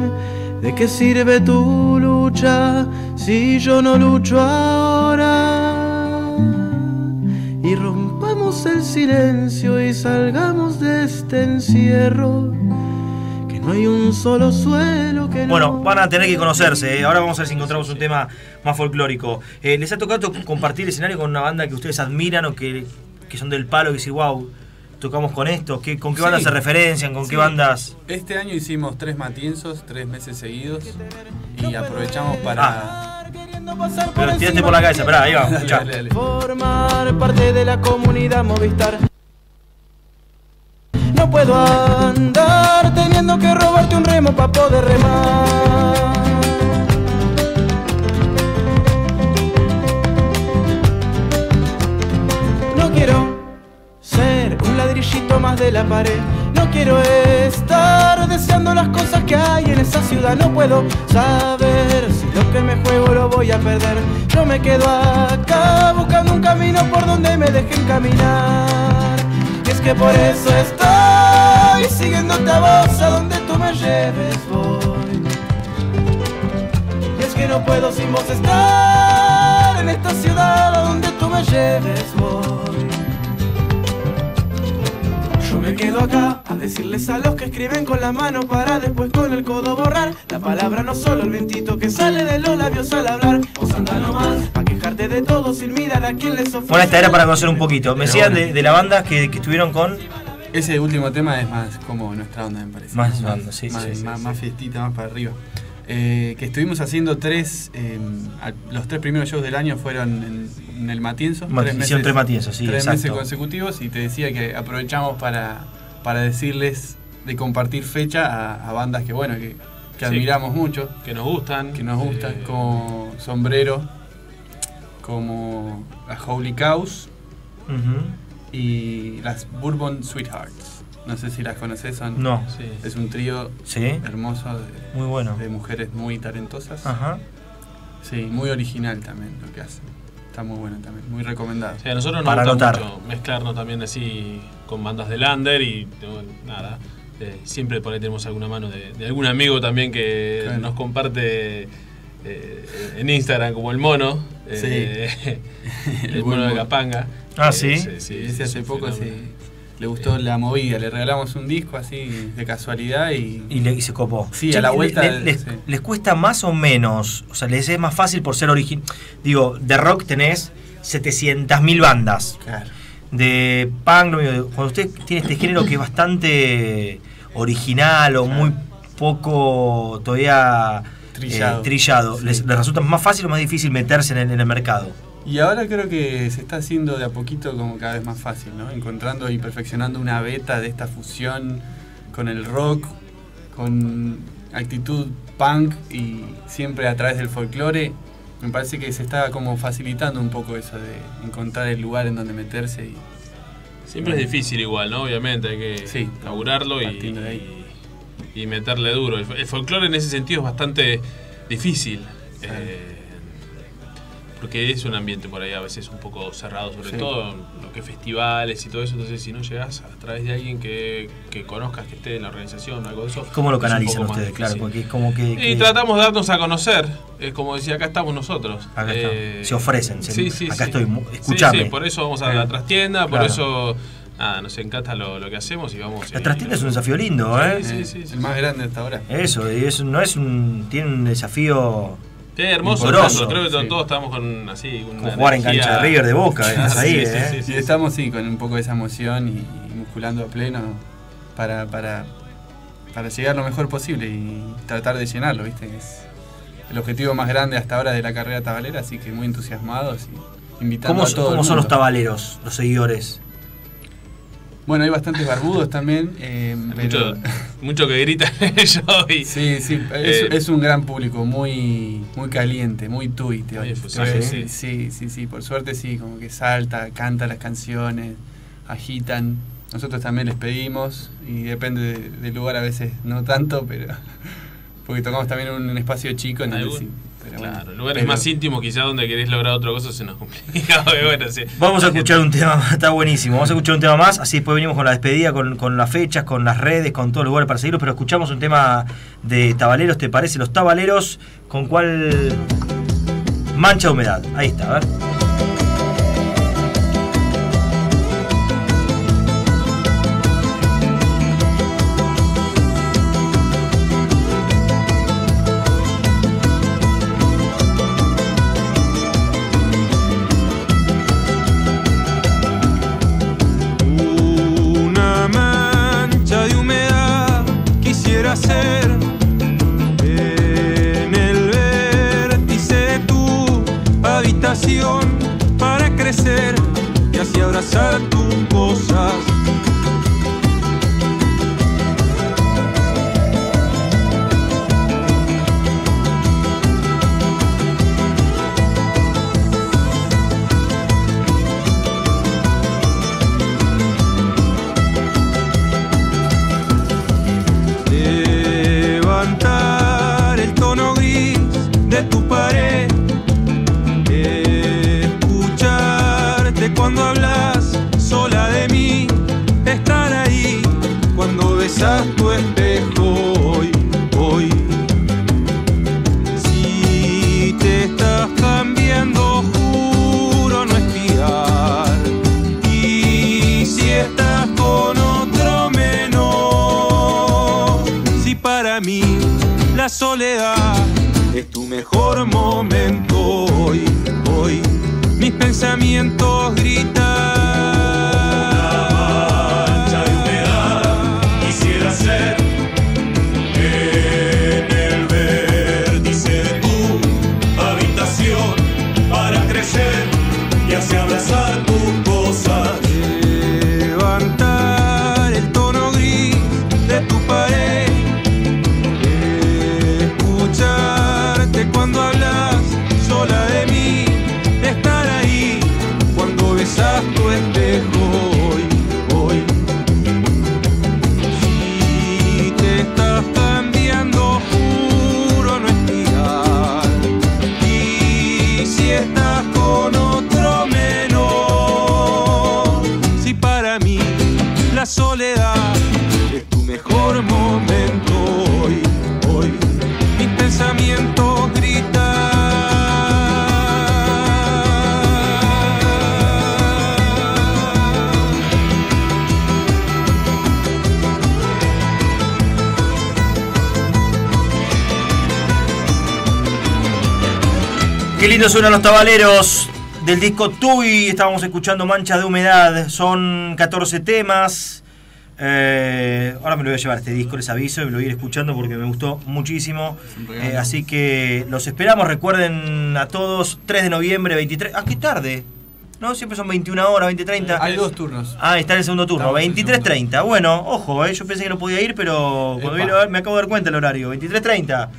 de qué sirve tu lucha si yo no lucho ahora. Y rompamos el silencio y salgamos de este encierro. No hay un solo suelo que no. Bueno, van a tener que conocerse. ¿eh? Ahora vamos a ver si encontramos un tema más folclórico. Eh, ¿Les ha tocado compartir escenario con una banda que ustedes admiran o que, que son del palo y decir, wow, tocamos con esto? ¿Qué, ¿Con qué bandas Sí. se referencian? ¿Con Sí. qué bandas? Este año hicimos tres matienzos, tres meses seguidos. Y aprovechamos para. Pero tírate por la cabeza, esperá, ahí va, Dale, escuchá. dale, dale. formar parte de la comunidad Movistar. No puedo andar teniendo que robarte un remo para poder remar. No quiero ser un ladrillito más de la pared. No quiero estar deseando las cosas que hay en esa ciudad. No puedo saber si lo que me juego lo voy a perder. Yo me quedo acá buscando un camino por donde me dejen caminar. Y es que por eso estoy siguiéndote a vos a donde tú me lleves voy. Y es que no puedo sin vos estar en esta ciudad a donde tú me lleves voy. Yo me quedo acá a decirles a los que escriben con la mano para después con el codo borrar la palabra no solo el vientito que sale de los labios al hablar. Vos anda nomás a quejarte de todo sin mirar a quien les ofrece. Bueno, esta era para conocer un poquito. Me decían de, de la banda que, que estuvieron con. Ese último tema es más como nuestra onda, me parece. Más banda, sí, más, sí, sí, más, sí. más fiestita, más para arriba. Eh, que estuvimos haciendo tres, eh, a- los tres primeros shows del año fueron en, en el Matienzo. Mat- hicieron tres Matienzos, sí, Tres exacto. meses consecutivos y te decía que aprovechamos para, para decirles de compartir fecha a, a bandas que, bueno, que, que Sí. admiramos mucho. Que nos gustan. Que nos gustan, Eh, como Sombrero, como las Holy Cows y las Bourbon Sweethearts. No sé si las conoces, son. No. Sí. Es un trío Sí. hermoso de, Muy bueno. de mujeres muy talentosas. Ajá. Sí, muy original también lo que hacen. Está muy bueno también, muy recomendado. Sí, a nosotros nos gusta mucho mezclarnos también así con bandas de Lander y bueno, nada. eh, siempre por ahí tenemos alguna mano de, de algún amigo también que Claro. nos comparte eh, en Instagram como el mono. eh, el, mono de Capanga. Ah, Eh, sí. sí, sí, hace poco sí, le gustó la movida. Le regalamos un disco así de casualidad y. Y, le- y se copó. Sí, Che, a la vuelta. le- les, sí. les cuesta más o menos? O sea, les es más fácil por ser original. Digo, de rock tenés 700.000 bandas. Claro. De punk, lo mismo. cuando usted tiene este género que es bastante original o muy poco todavía Trillado. eh, trillado, Sí. ¿les, les resulta más fácil o más difícil meterse en el, en el mercado? Y ahora creo que se está haciendo de a poquito como cada vez más fácil, ¿no? Encontrando y perfeccionando una beta de esta fusión con el rock, con actitud punk y siempre a través del folclore. Me parece que se está como facilitando un poco eso de encontrar el lugar en donde meterse y Siempre es difícil igual, ¿no? Obviamente hay que laburarlo y, y, y meterle duro. El, folclore en ese sentido es bastante difícil. eh, porque es un ambiente por ahí a veces un poco cerrado, sobre Sí. todo lo que es festivales y todo eso. Entonces, si no llegas a través de alguien que, que conozcas, que esté en la organización, algo de eso. ¿Cómo lo es canalizan ustedes? Claro, porque es como que. Y tratamos de darnos a conocer, eh, como decía, acá estamos nosotros. Acá Eh, está. Se ofrecen, se- sí, sí, acá sí. estoy, mu- Sí, escuchame. sí, por eso vamos a Eh, la trastienda, por claro. eso nada, nos encanta lo, lo que hacemos y vamos. La y- trastienda es un desafío lindo, ¿eh? Sí, sí, sí, el más grande hasta ahora. Eso, y eso no es un. Tiene un desafío. Sí, hermoso. Creo que Sí. todos estamos con así. Con Como una jugar en cancha de River de Boca, Ah, ahí, sí, ¿eh? sí, sí, sí. estamos sí con un poco de esa emoción y, y musculando a pleno para, para, para llegar lo mejor posible y tratar de llenarlo, ¿viste? Es el objetivo más grande hasta ahora de la carrera tabalera, así que muy entusiasmados y invitando ¿Cómo, a todo el cómo son los tabaleros, los seguidores? Bueno, hay bastantes barbudos también, eh, pero... Mucho, mucho que gritan ellos y. Sí, sí, es, Eh, es un gran público, muy muy caliente, muy tui, te, sí. Sí, sí, sí, por suerte sí, como que salta, canta las canciones, agitan. Nosotros también les pedimos y depende de- del lugar a veces no tanto, pero porque tocamos también en un espacio chico, entonces sí, Pero Claro, bueno, lugares pero- más íntimos, quizás donde querés lograr otra cosa, se nos complica. bueno, sí. Vamos a escuchar un tema, está buenísimo. Vamos a escuchar un tema más, así después venimos con la despedida, con, con las fechas, con las redes, con todos los lugares para seguirlos. Pero escuchamos un tema de Tabaleros, ¿te parece? Los Tabaleros, ¿con cuál mancha de humedad? Ahí está, a ver. Lindo suenan los tabaleros del disco Tui. Estábamos escuchando Manchas de Humedad. Son 14 temas. Eh, ahora me lo voy a llevar este disco, les aviso, y me lo voy a ir escuchando porque me gustó muchísimo. Eh, así que los esperamos. Recuerden a todos, 3 de noviembre, 23. Ah, qué tarde. No, siempre son 21 horas, 20, 30. Hay dos turnos. Ah, está en el segundo turno, Estamos en el 23.30. Bueno, ojo, eh, yo pensé que no podía ir, pero cuando ver, me acabo de dar cuenta el horario. 23.30.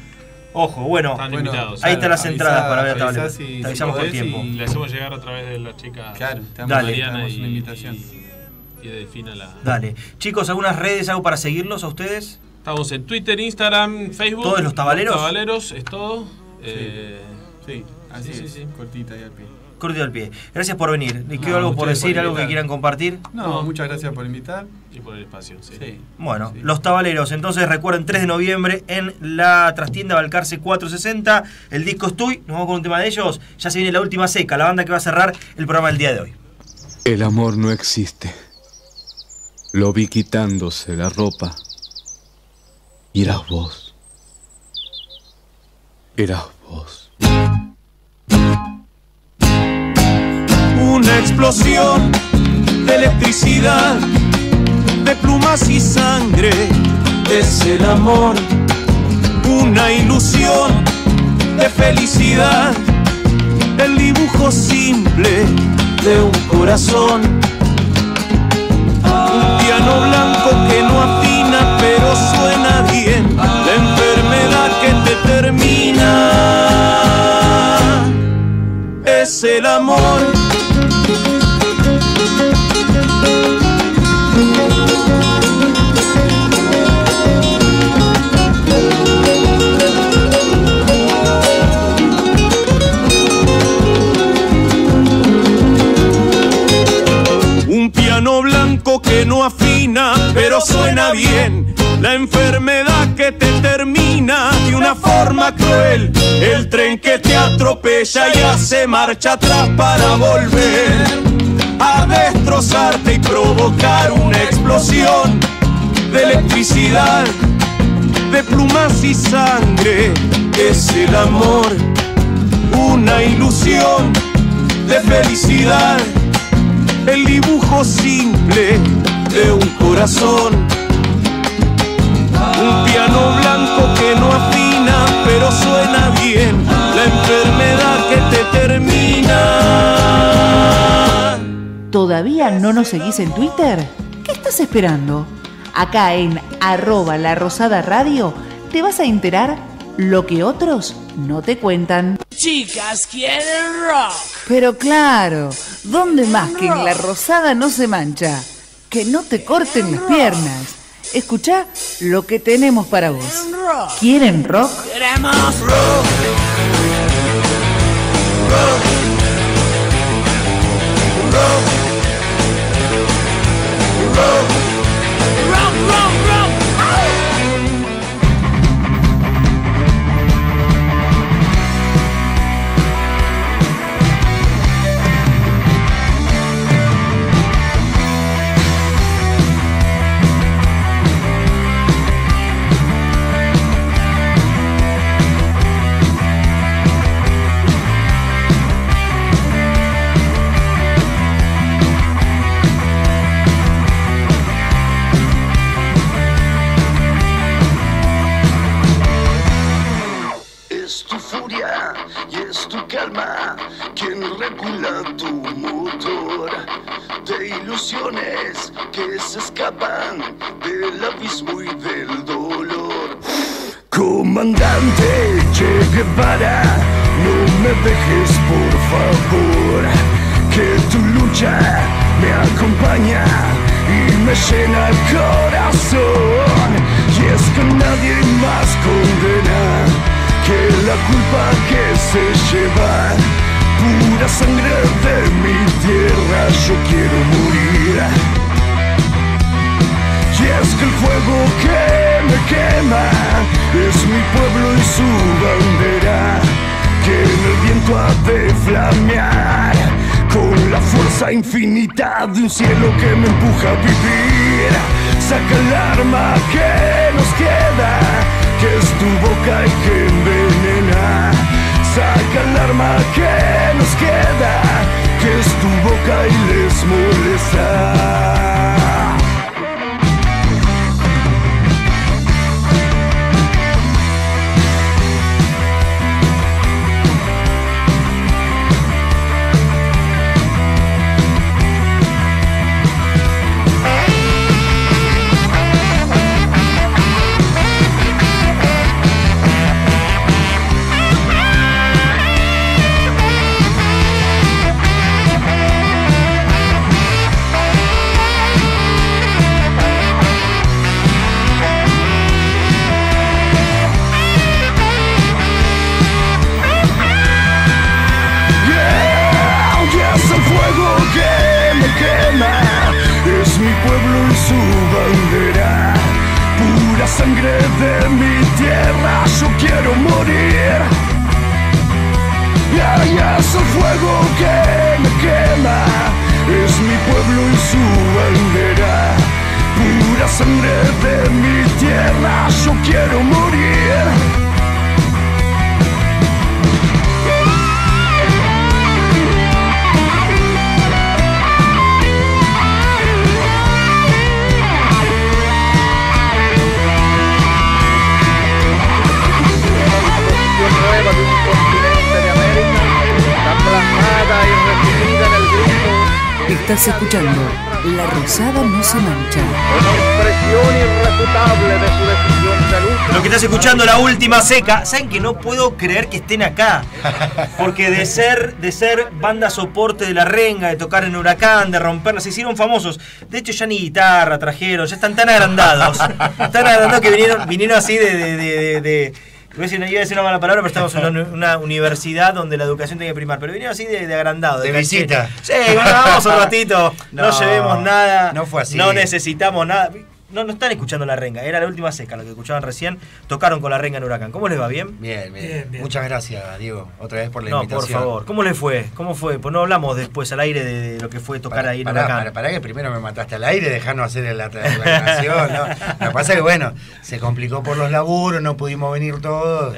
Ojo, bueno. Están Bueno, invitados. ahí están las entradas para ver a avisá Tabaleros. si- Te avisamos con tiempo. y- Le hacemos llegar a través de la chica Claro, te damos- Dale. Mariana y, una invitación. y, y de Fina la. Dale. Chicos, ¿algunas redes, algo para seguirlos a ustedes? Estamos en Twitter, Instagram, Facebook. ¿Todos los tabaleros? Los tabaleros, es todo. Eh, Sí, así Sí, sí, es, sí. cortita y al pie. Cortito al pie. Gracias por venir. ¿Les No, quedó algo por decir, algo que quieran compartir? No, No. muchas gracias por invitar. Y por el espacio, sí. Sí. Bueno, Sí. los tabaleros. Entonces recuerden, 3 de noviembre en la trastienda Balcarce 460. El disco es Tuy. Nos vamos con un tema de ellos. Ya se viene la última seca, la banda que va a cerrar el programa del día de hoy. El amor no existe. Lo vi quitándose la ropa. Y eras vos. Eras vos. Una explosión de electricidad, de plumas y sangre, es el amor. Una ilusión de felicidad, el dibujo simple de un corazón. Un piano blanco que no afina pero suena bien, la enfermedad que te termina es el amor. La enfermedad que te termina de una forma cruel, el tren que te atropella y hace marcha atrás para volver a destrozarte y provocar una explosión de electricidad, de plumas y sangre. Es el amor, una ilusión de felicidad, el dibujo simple de un corazón. Un piano blanco que no afina, pero suena bien. La enfermedad que te termina. ¿Todavía no nos seguís en Twitter? ¿Qué estás esperando? Acá en arroba la rosada radio te vas a enterar lo que otros no te cuentan. Chicas quieren rock. Pero claro, ¿dónde más que en la rosada no se mancha? Que no te corten las piernas. Escucha lo que tenemos para vos. ¿Quieren rock? Queremos rock. Rock, de ilusiones que se escapan del abismo y del dolor. Comandante Che Guevara, no me dejes por favor, que tu lucha me acompaña y me llena el corazón. Y es que nadie más condena que la culpa que se lleva pura sangre de mi tierra yo quiero morir y es que el fuego que me quema es mi pueblo y su bandera que en el viento ha de flamear con la fuerza infinita de un cielo que me empuja a vivir saca el arma que nos queda que es tu boca y que envenena. Saca el arma que que es tu boca y les molesta. Escuchando, la última seca. ¿Saben que no puedo creer que estén acá? Porque de ser, de ser banda soporte de la renga, de tocar en huracán, de romperla, se hicieron famosos. De hecho, ya ni guitarra trajeron, ya están tan agrandados. tan agrandados que vinieron, vinieron así de. de, de, de- iba a decir- una mala palabra, pero estamos en una, una universidad donde la educación tiene que primar. Pero vinieron así de, de agrandado. De visita. Sí, bueno, vamos un ratito. No, No, llevemos nada. no fue así. No necesitamos nada. No, no están escuchando la renga, era la última seca, lo que escuchaban recién, tocaron con la renga en Huracán. ¿Cómo les va? ¿Bien? Bien, bien. Bien, bien. Muchas gracias, Diego, otra vez por la No, por invitación. favor. ¿Cómo les fue? ¿Cómo fue? Pues no hablamos después al aire de, de lo que fue tocar ahí en Pará, Huracán. pará, que primero me mataste al aire, dejarnos hacer la, la grabación, ¿no? Lo que pasa es que, bueno, se complicó por los laburos, no pudimos venir todos.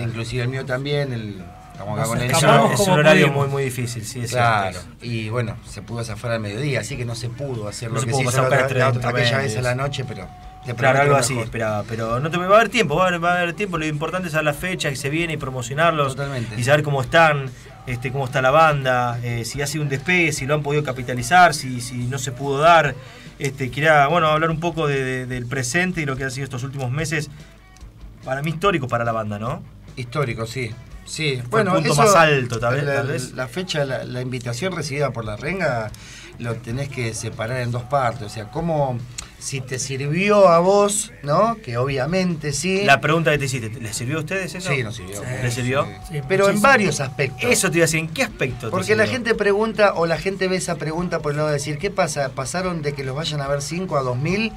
Inclusive el mío también, el, estamos acá Nos con el escapamos show. Es un horario muy, muy difícil, sí, es Claro, cierto. y bueno, se pudo zafar al mediodía, así que no se pudo hacer No lo se que pudo se hizo pasar la la aquella vez a la noche, pero... Claro, algo así esperaba, pero no te va a haber tiempo, va a haber, va a haber tiempo, lo importante es saber la fecha que se viene y promocionarlos y saber cómo están, este, cómo está la banda, eh, si ha sido un despegue, si lo han podido capitalizar, si, si no se pudo dar. Este, quería bueno, hablar un poco de- de- del presente y lo que han sido estos últimos meses, para mí histórico para la banda, ¿no? Histórico, sí. Sí, Fue bueno, el punto eso- más alto, tal vez. La, tal vez. la fecha, la, la invitación recibida por la renga, lo tenés que separar en dos partes. O sea, cómo, si te sirvió a vos, ¿no? Que obviamente sí. La pregunta que te hiciste, ¿les sirvió a ustedes eso? Sí, nos sirvió. ¿Les sirvió? Pero en varios aspectos. Eso te iba a decir, ¿en qué aspecto? te Porque la gente pregunta, o la gente ve esa pregunta por el lado de decir, ¿qué pasa? ¿Pasaron de que los vayan a ver 5 a 2000?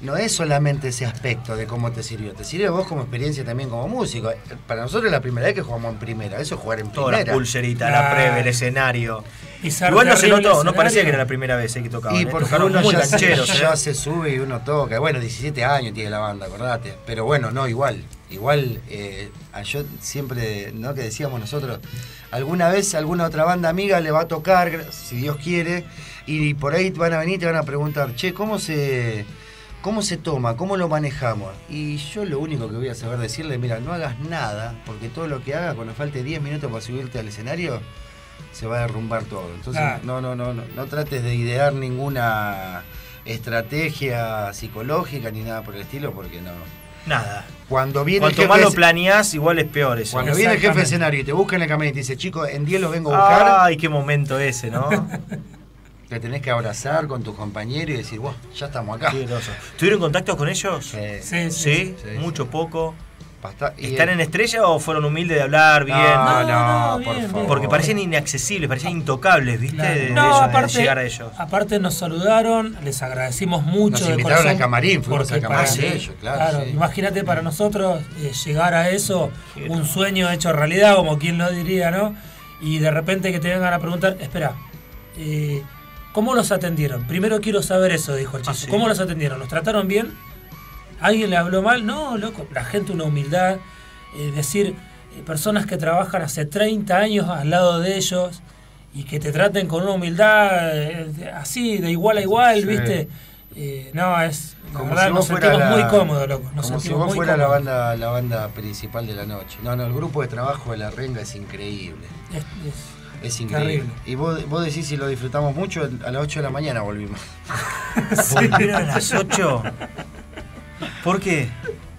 No es solamente ese aspecto de cómo te sirvió, te sirve a vos como experiencia también como músico. Para nosotros es la primera vez que jugamos en primera, eso es jugar en Todas primera. las pulseritas, la preve, el escenario. Pisar Igual no se notó, no parecía que era la primera vez eh, que tocaban. Y eh, porque tocaron uno muy ya, se, cancheros. eh. ya se sube y uno toca. Bueno, 17 años tiene la banda, acordate. Pero bueno, no, igual. Igual, eh, yo siempre, ¿no? Que decíamos nosotros, alguna vez alguna otra banda amiga le va a tocar, si Dios quiere, y por ahí van a venir y te van a preguntar, che, ¿cómo se, ¿cómo se toma? ¿Cómo lo manejamos? Y yo lo único que voy a saber decirle, mira, no hagas nada, porque todo lo que hagas, cuando falte 10 minutos para subirte al escenario, se va a derrumbar todo. Entonces, no, no, no, no, no trates de idear ninguna estrategia psicológica ni nada por el estilo, porque no. Nada. Cuando viene Cuanto el más jefe lo de- planeás, igual es peor eso. cuando viene el jefe de escenario y te busca en el camerino y te dice, chicos, en 10 los vengo a buscar, Ay, qué momento ese, ¿no? te tenés que abrazar con tus compañeros y decir, wow, ya estamos acá. ¿Tuvieron contacto con ellos? Sí, sí. ¿Mucho, poco? y ¿Están el- en estrella o fueron humildes de hablar bien? No, no, No, por bien, favor. Porque parecían inaccesibles, parecían intocables, ¿viste? Claro. De, de No, ellos, de aparte- llegar a ellos. Aparte nos saludaron, les agradecimos mucho. Nos de invitaron corazón, al camarín, fuimos al camarín para- de ellos, claro, sí. Imagínate para nosotros eh, llegar a eso, un sueño hecho realidad, como quien lo diría, ¿no? Y de repente que te vengan a preguntar, espera, eh, ¿cómo los atendieron? Primero quiero saber eso, dijo el chico. sí. ¿Cómo los atendieron? ¿Los trataron bien? ¿Alguien le habló mal? No, loco, la gente una humildad. Es decir, eh, personas que trabajan hace 30 años al lado de ellos y que te traten con una humildad eh, así, de igual a igual, Sí. ¿viste? Eh, no, es. La Como verdad, si nos sentimos la- muy cómodos, loco. Nos Como si vos fuera la banda, la banda principal de la noche. No, no, el grupo de trabajo de la renga es increíble. Es, Es increíble. terrible. Y vos, vos decís si lo disfrutamos mucho, a las 8 de la mañana volvimos. ¿Volvieron a las 8? ¿Por qué?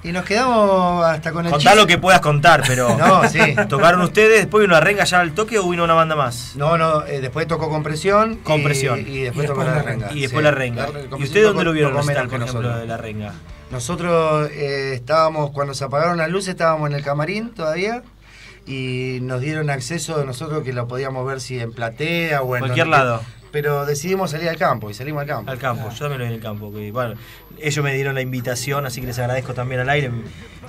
Y nos quedamos hasta con el Contá lo que puedas contar, pero. No, sí. ¿Tocaron ustedes? ¿Después vino la renga ya al toque o vino una banda más? No, no, eh, después tocó compresión. Compresión. Y, y después tocó la renga. Y después sí. la renga. La- ¿Y ustedes dónde lo vieron recital, por ejemplo, nosotros. de la renga? Nosotros eh, estábamos, cuando se apagaron las luces, estábamos en el camarín todavía. Y nos dieron acceso de nosotros que lo podíamos ver si en platea o en Cualquier donde- lado. Pero decidimos salir al campo y salimos al campo. Al campo, yo también lo vi en el campo. que, bueno, ellos me dieron la invitación, así que les agradezco también al aire.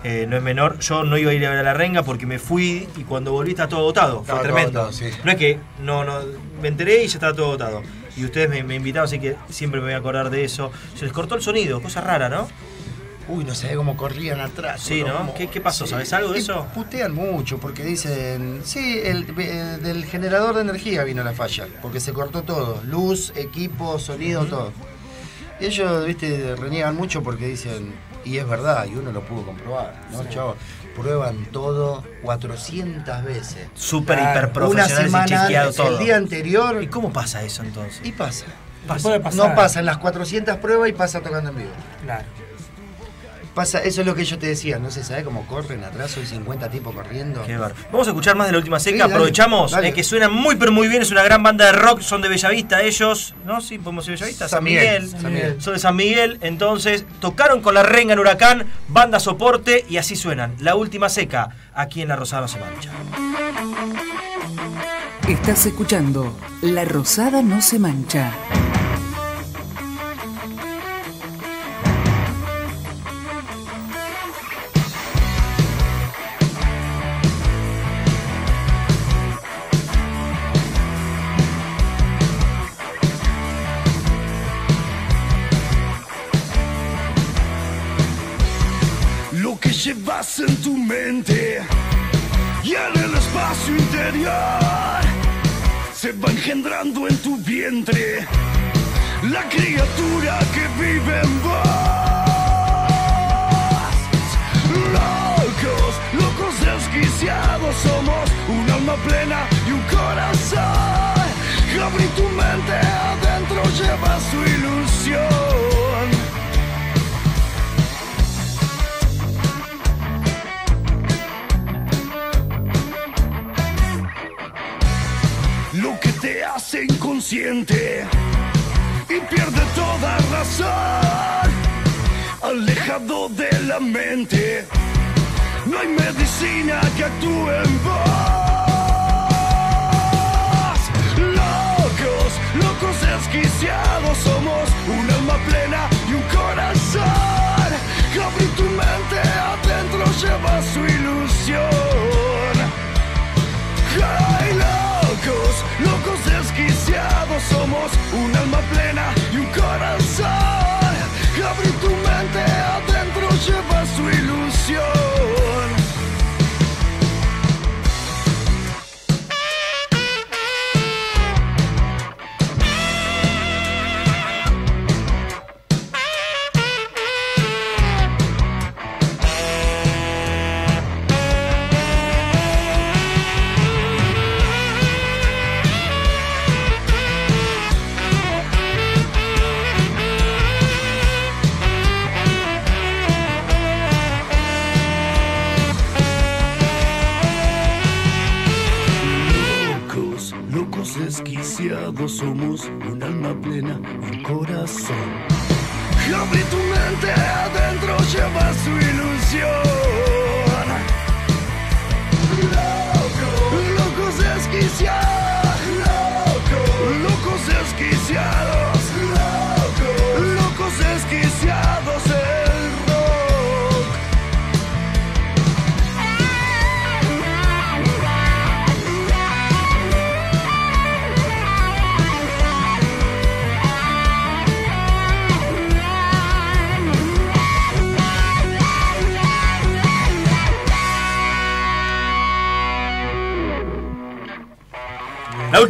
eh, no es menor. Yo no iba a ir a ver a la renga porque me fui y cuando volví estaba todo agotado. Fue todo tremendo. sí. No es que no, no, me enteré y ya estaba todo agotado. Y ustedes me, me invitaron, así que siempre me voy a acordar de eso. Se les cortó el sonido, cosa rara, ¿no? Uy, no sé cómo corrían atrás. Sí, ¿no? Como- ¿Qué, qué pasó? Sí. ¿Sabes algo de Y eso? Putean mucho porque dicen, sí, el, el- del generador de energía vino la falla, porque se cortó todo, luz, equipo, sonido, todo. Y ellos, viste, reniegan mucho porque dicen, y es verdad, y uno lo pudo comprobar, ¿no, chavo? Prueban todo 400 veces. Súper hiper profesionales Una semana y chequeado antes, todo. El día anterior. ¿Y cómo pasa eso entonces? Y pasa. Pasa. Puede pasar. No pasa en las 400 pruebas y pasa tocando en vivo. Claro. Pasa, eso es lo que yo te decía, no se sabe cómo corren atrás, hay 50 tipos corriendo. Qué bárbaro. Vamos a escuchar más de la última seca, Sí, dale, aprovechamos, dale. eh, que suena muy pero muy bien, es una gran banda de rock, son de Bellavista ellos, ¿no? Sí, podemos decir Bellavista, San, San Miguel, Miguel, San Miguel. son de San Miguel, entonces tocaron con la renga en Huracán, banda soporte y así suenan, la última seca, aquí en La Rosada no se mancha. Estás escuchando La Rosada no se mancha.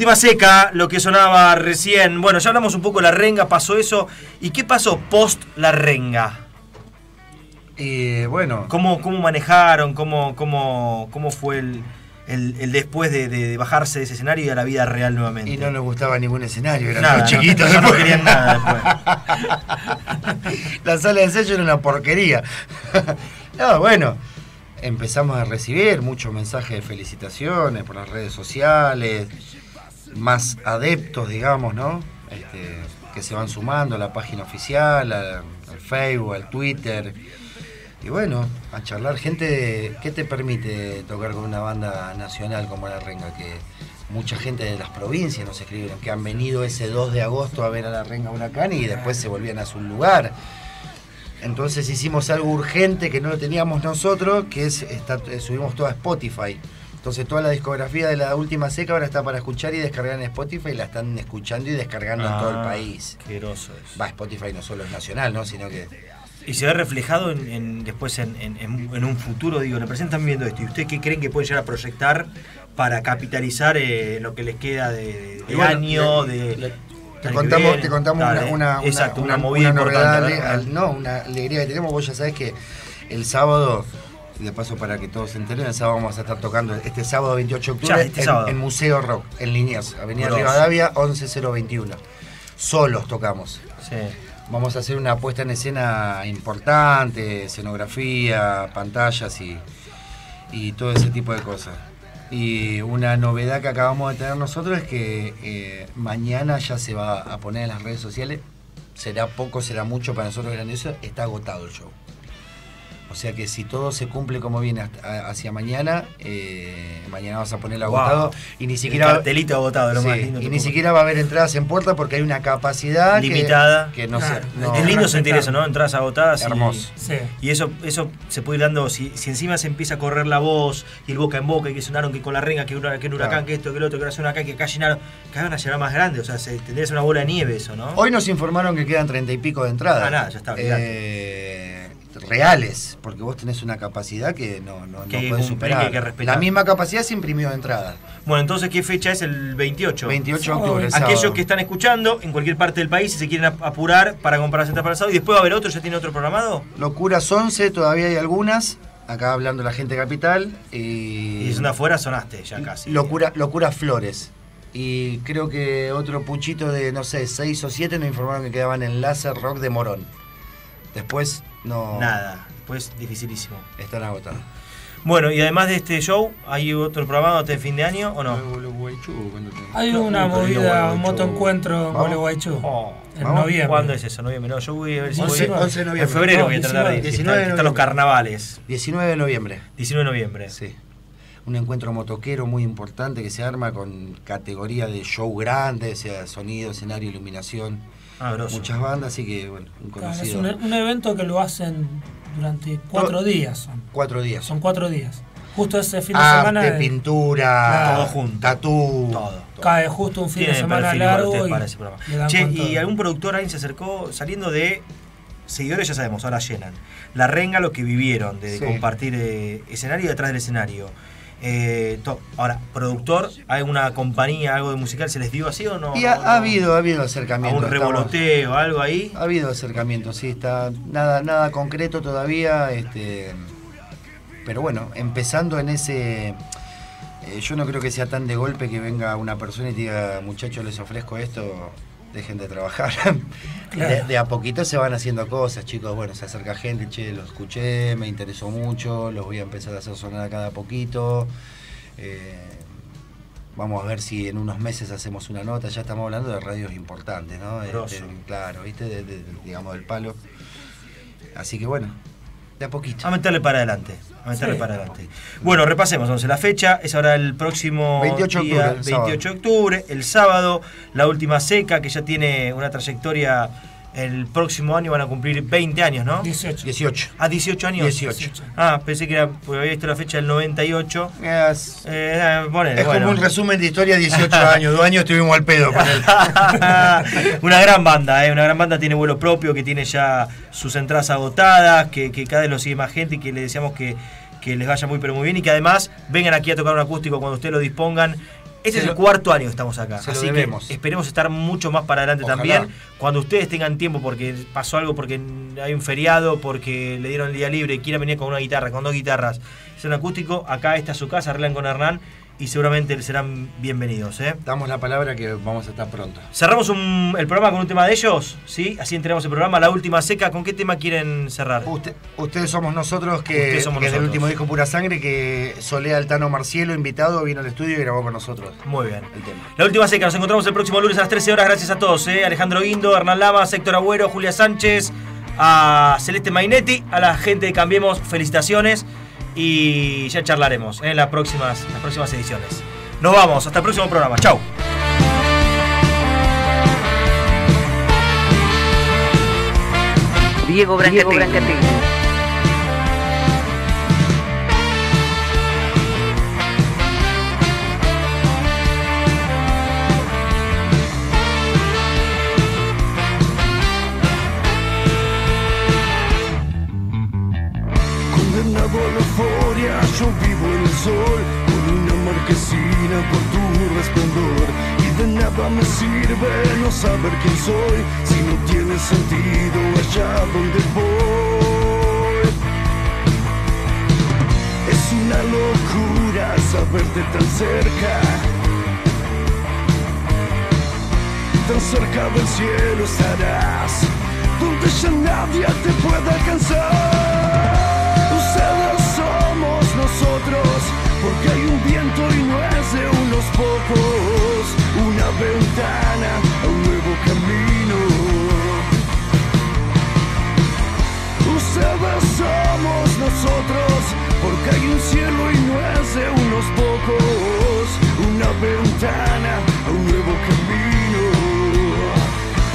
Última seca, lo que sonaba recién. Bueno, ya hablamos un poco de la renga, pasó eso. ¿Y qué pasó post la renga? Y bueno. ¿Cómo, cómo manejaron? ¿Cómo, cómo, cómo fue el, el- el después de, de bajarse de ese escenario y a la vida real nuevamente? Y no nos gustaba ningún escenario, eran Nada, muy chiquitos. no- después. querían nada La sala de ensayo era una porquería. no, bueno, empezamos a recibir muchos mensajes de felicitaciones por las redes sociales, más adeptos, digamos, ¿no? Este, que se van sumando a la página oficial, al Facebook, al Twitter. Y bueno, a charlar. Gente, ¿qué te permite tocar con una banda nacional como La Renga? Que mucha gente de las provincias nos escribieron que han venido ese 2 de agosto a ver a La Renga Huracán y después se volvían a su lugar. Entonces hicimos algo urgente que no lo teníamos nosotros, que es está- eh, subimos todo a Spotify. Entonces toda la discografía de la última seca ahora está para escuchar y descargar en Spotify y la están escuchando y descargando en todo el Ah, país. Qué groso es. Va, Spotify no solo es nacional, ¿no? Sino que Y se ve reflejado en, en- después en, en- un futuro, digo, le presentan viendo esto. ¿Y ustedes qué creen que pueden llegar a proyectar para capitalizar eh, lo que les queda de, de Y bueno, año, de... Te contamos, viene? te contamos una, Dale. una, una- Exacto, una, una- movida una importante. novedad, no, una alegría que tenemos. Vos ya sabés que el sábado, y de paso para que todos se enteren, el sábado vamos a estar tocando, este sábado 28 de octubre, Ya, este en, Museo Rock, en Liniers, Avenida Grosso. Rivadavia, 11021. Solos tocamos. Sí. Vamos a hacer una puesta en escena importante, escenografía, pantallas y, y todo ese tipo de cosas. Y una novedad que acabamos de tener nosotros es que eh, mañana ya se va a poner en las redes sociales. Será poco, será mucho para nosotros grandioso. Está agotado el show. O sea que si todo se cumple como viene hasta- hacia mañana, eh, mañana vas a ponerlo Wow. agotado y ni El siquiera cartelito agotado, lo Sí, más lindo y ni siquiera va a haber entradas en puerta porque hay una capacidad que- limitada. que, no no- es lindo sentir eso, ¿no? Entradas agotadas. y- Hermoso. Sí. Y eso, eso se puede ir dando, si, si encima se empieza a correr la voz y el boca en boca y que sonaron que con la renga, que, el huracán, Claro. que esto, que el otro, que ahora acá, que acá llenaron, que van a llenar más grande, o sea, se, tendría que ser una bola de nieve eso, ¿no? Hoy nos informaron que quedan treinta y pico de entradas. Ah, nada, ya está. Eh, reales, porque vos tenés una capacidad que no, no, Que superar. que hay que respetar. La misma capacidad se imprimió de entrada. Bueno, entonces, ¿qué fecha es el 28? 28 de octubre, el Aquellos sábado. que están escuchando en cualquier parte del país, si se quieren ap- apurar para comprar entradas para el sábado, y después va a haber otro, ¿ya tiene otro programado? Locuras 11, todavía hay algunas. Acá hablando la gente de capital. Y, son de afuera, sonaste ya casi. Locura, Locura Flores. Y creo que otro puchito de, no sé, 6 o 7 nos informaron que quedaban en Láser Rock de Morón. Después no. Nada, pues dificilísimo. Están agotados. Bueno, y además de este show, ¿hay otro programado hasta el fin de año o no? Hay una movida, un motoencuentro en. Oh, en vamos. noviembre. ¿Cuándo es eso? ¿Noviembre? No, yo voy a ver si 11, voy. 11 de noviembre. En febrero No, voy a tratar de ir. 19 de Están, los noviembre. carnavales. 19 de noviembre. 19 de noviembre. Sí. Un encuentro motoquero muy importante que se arma con categoría de show grande, o sea, sonido, escenario, iluminación. Ah. Muchas bandas, así que, bueno, un Claro, es conocido. un, un evento que lo hacen durante cuatro días. Son, Cuatro días. son cuatro días. Justo ese fin de semana. de- pintura, Claro. Todo junto. tatú. Cae justo un fin de semana largo. y para ese programa. Che, y todo. algún productor alguien se acercó saliendo de seguidores, ya sabemos, ahora llenan. La renga, lo que vivieron, de Sí. compartir eh, escenario y detrás del escenario. Eh, ahora, productor, ¿hay una compañía, algo de musical, se les dio así o no? Y ha, no. ha habido, ha habido acercamiento. ¿A un revoloteo, algo ahí? Ha habido acercamiento, sí, está nada, nada concreto todavía, este, pero bueno, empezando en ese, eh, yo no creo que sea tan de golpe que venga una persona y diga, muchachos, les ofrezco esto, dejen de trabajar. Claro. De, de a poquito se van haciendo cosas, chicos, bueno, se acerca gente, che, lo escuché, me interesó mucho, los voy a empezar a hacer sonar a cada poquito. eh, Vamos a ver si en unos meses hacemos una nota. Ya estamos hablando de radios importantes, ¿no? Este, claro, ¿viste? De- de- digamos, del palo. Así que bueno, de a poquito. A meterle para adelante. A meterle Sí. para adelante. Bueno, repasemos entonces la fecha. Es ahora el próximo 28 de día, octubre, el 28 de octubre, el sábado, la última seca, que ya tiene una trayectoria. El próximo año van a cumplir 20 años, ¿no? 18. 18. Ah, 18 años. 18. Ah, pensé que era, porque había visto la fecha del 98. Es, Eh, ponele, es bueno. como un resumen de historia 18 años. Dos años estuvimos al pedo con él. una gran banda, ¿eh? una gran banda tiene vuelo propio, que tiene ya sus entradas agotadas, que, que cada vez lo sigue más gente y que le deseamos que, que les vaya muy pero muy bien y que además vengan aquí a tocar un acústico cuando ustedes lo dispongan. Este es el cuarto año que estamos acá, así que esperemos estar mucho más para adelante Ojalá. también. Cuando ustedes tengan tiempo, porque pasó algo, porque hay un feriado, porque le dieron el día libre y quieran venir con una guitarra, con dos guitarras, es un acústico, acá está su casa, arreglan con Hernán y seguramente serán bienvenidos. ¿eh? Damos la palabra que vamos a estar pronto. Cerramos un- el programa con un tema de ellos, ¿sí? Así entregamos el programa. La última seca, ¿con qué tema quieren cerrar? Usted- ustedes somos nosotros que, Ustedes somos que del nosotros. último disco Pura Sangre que Solea Altano Marcielo, invitado, vino al estudio y grabó con nosotros. Muy bien. El tema. La última seca, nos encontramos el próximo lunes a las 13 horas. Gracias a todos, ¿eh? Alejandro Guindo, Hernán Lamas, Héctor Agüero, Julia Sánchez, a Celeste Mainetti, a la gente de Cambiemos, felicitaciones y ya charlaremos ¿eh? en las próximas, las próximas ediciones. Nos vamos, hasta el próximo programa. Chau. Diego Brancatelli. Yo vivo en el sol, con una marquesina por tu resplandor. Y de nada me sirve no saber quién soy, si no tiene sentido allá donde voy. Es una locura saberte tan cerca. Tan cerca del cielo estarás, donde ya nadie te puede alcanzar. Porque hay un viento y no es de unos pocos. Una ventana a un nuevo camino. Ustedes somos nosotros, porque hay un cielo y no es de unos pocos. Una ventana a un nuevo camino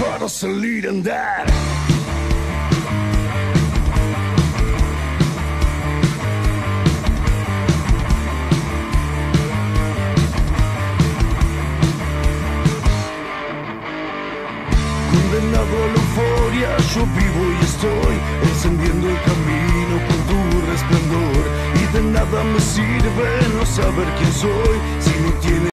para salir a andar. Condenado a la euforia yo vivo y estoy encendiendo el camino con tu resplandor. Y de nada me sirve no saber quién soy sin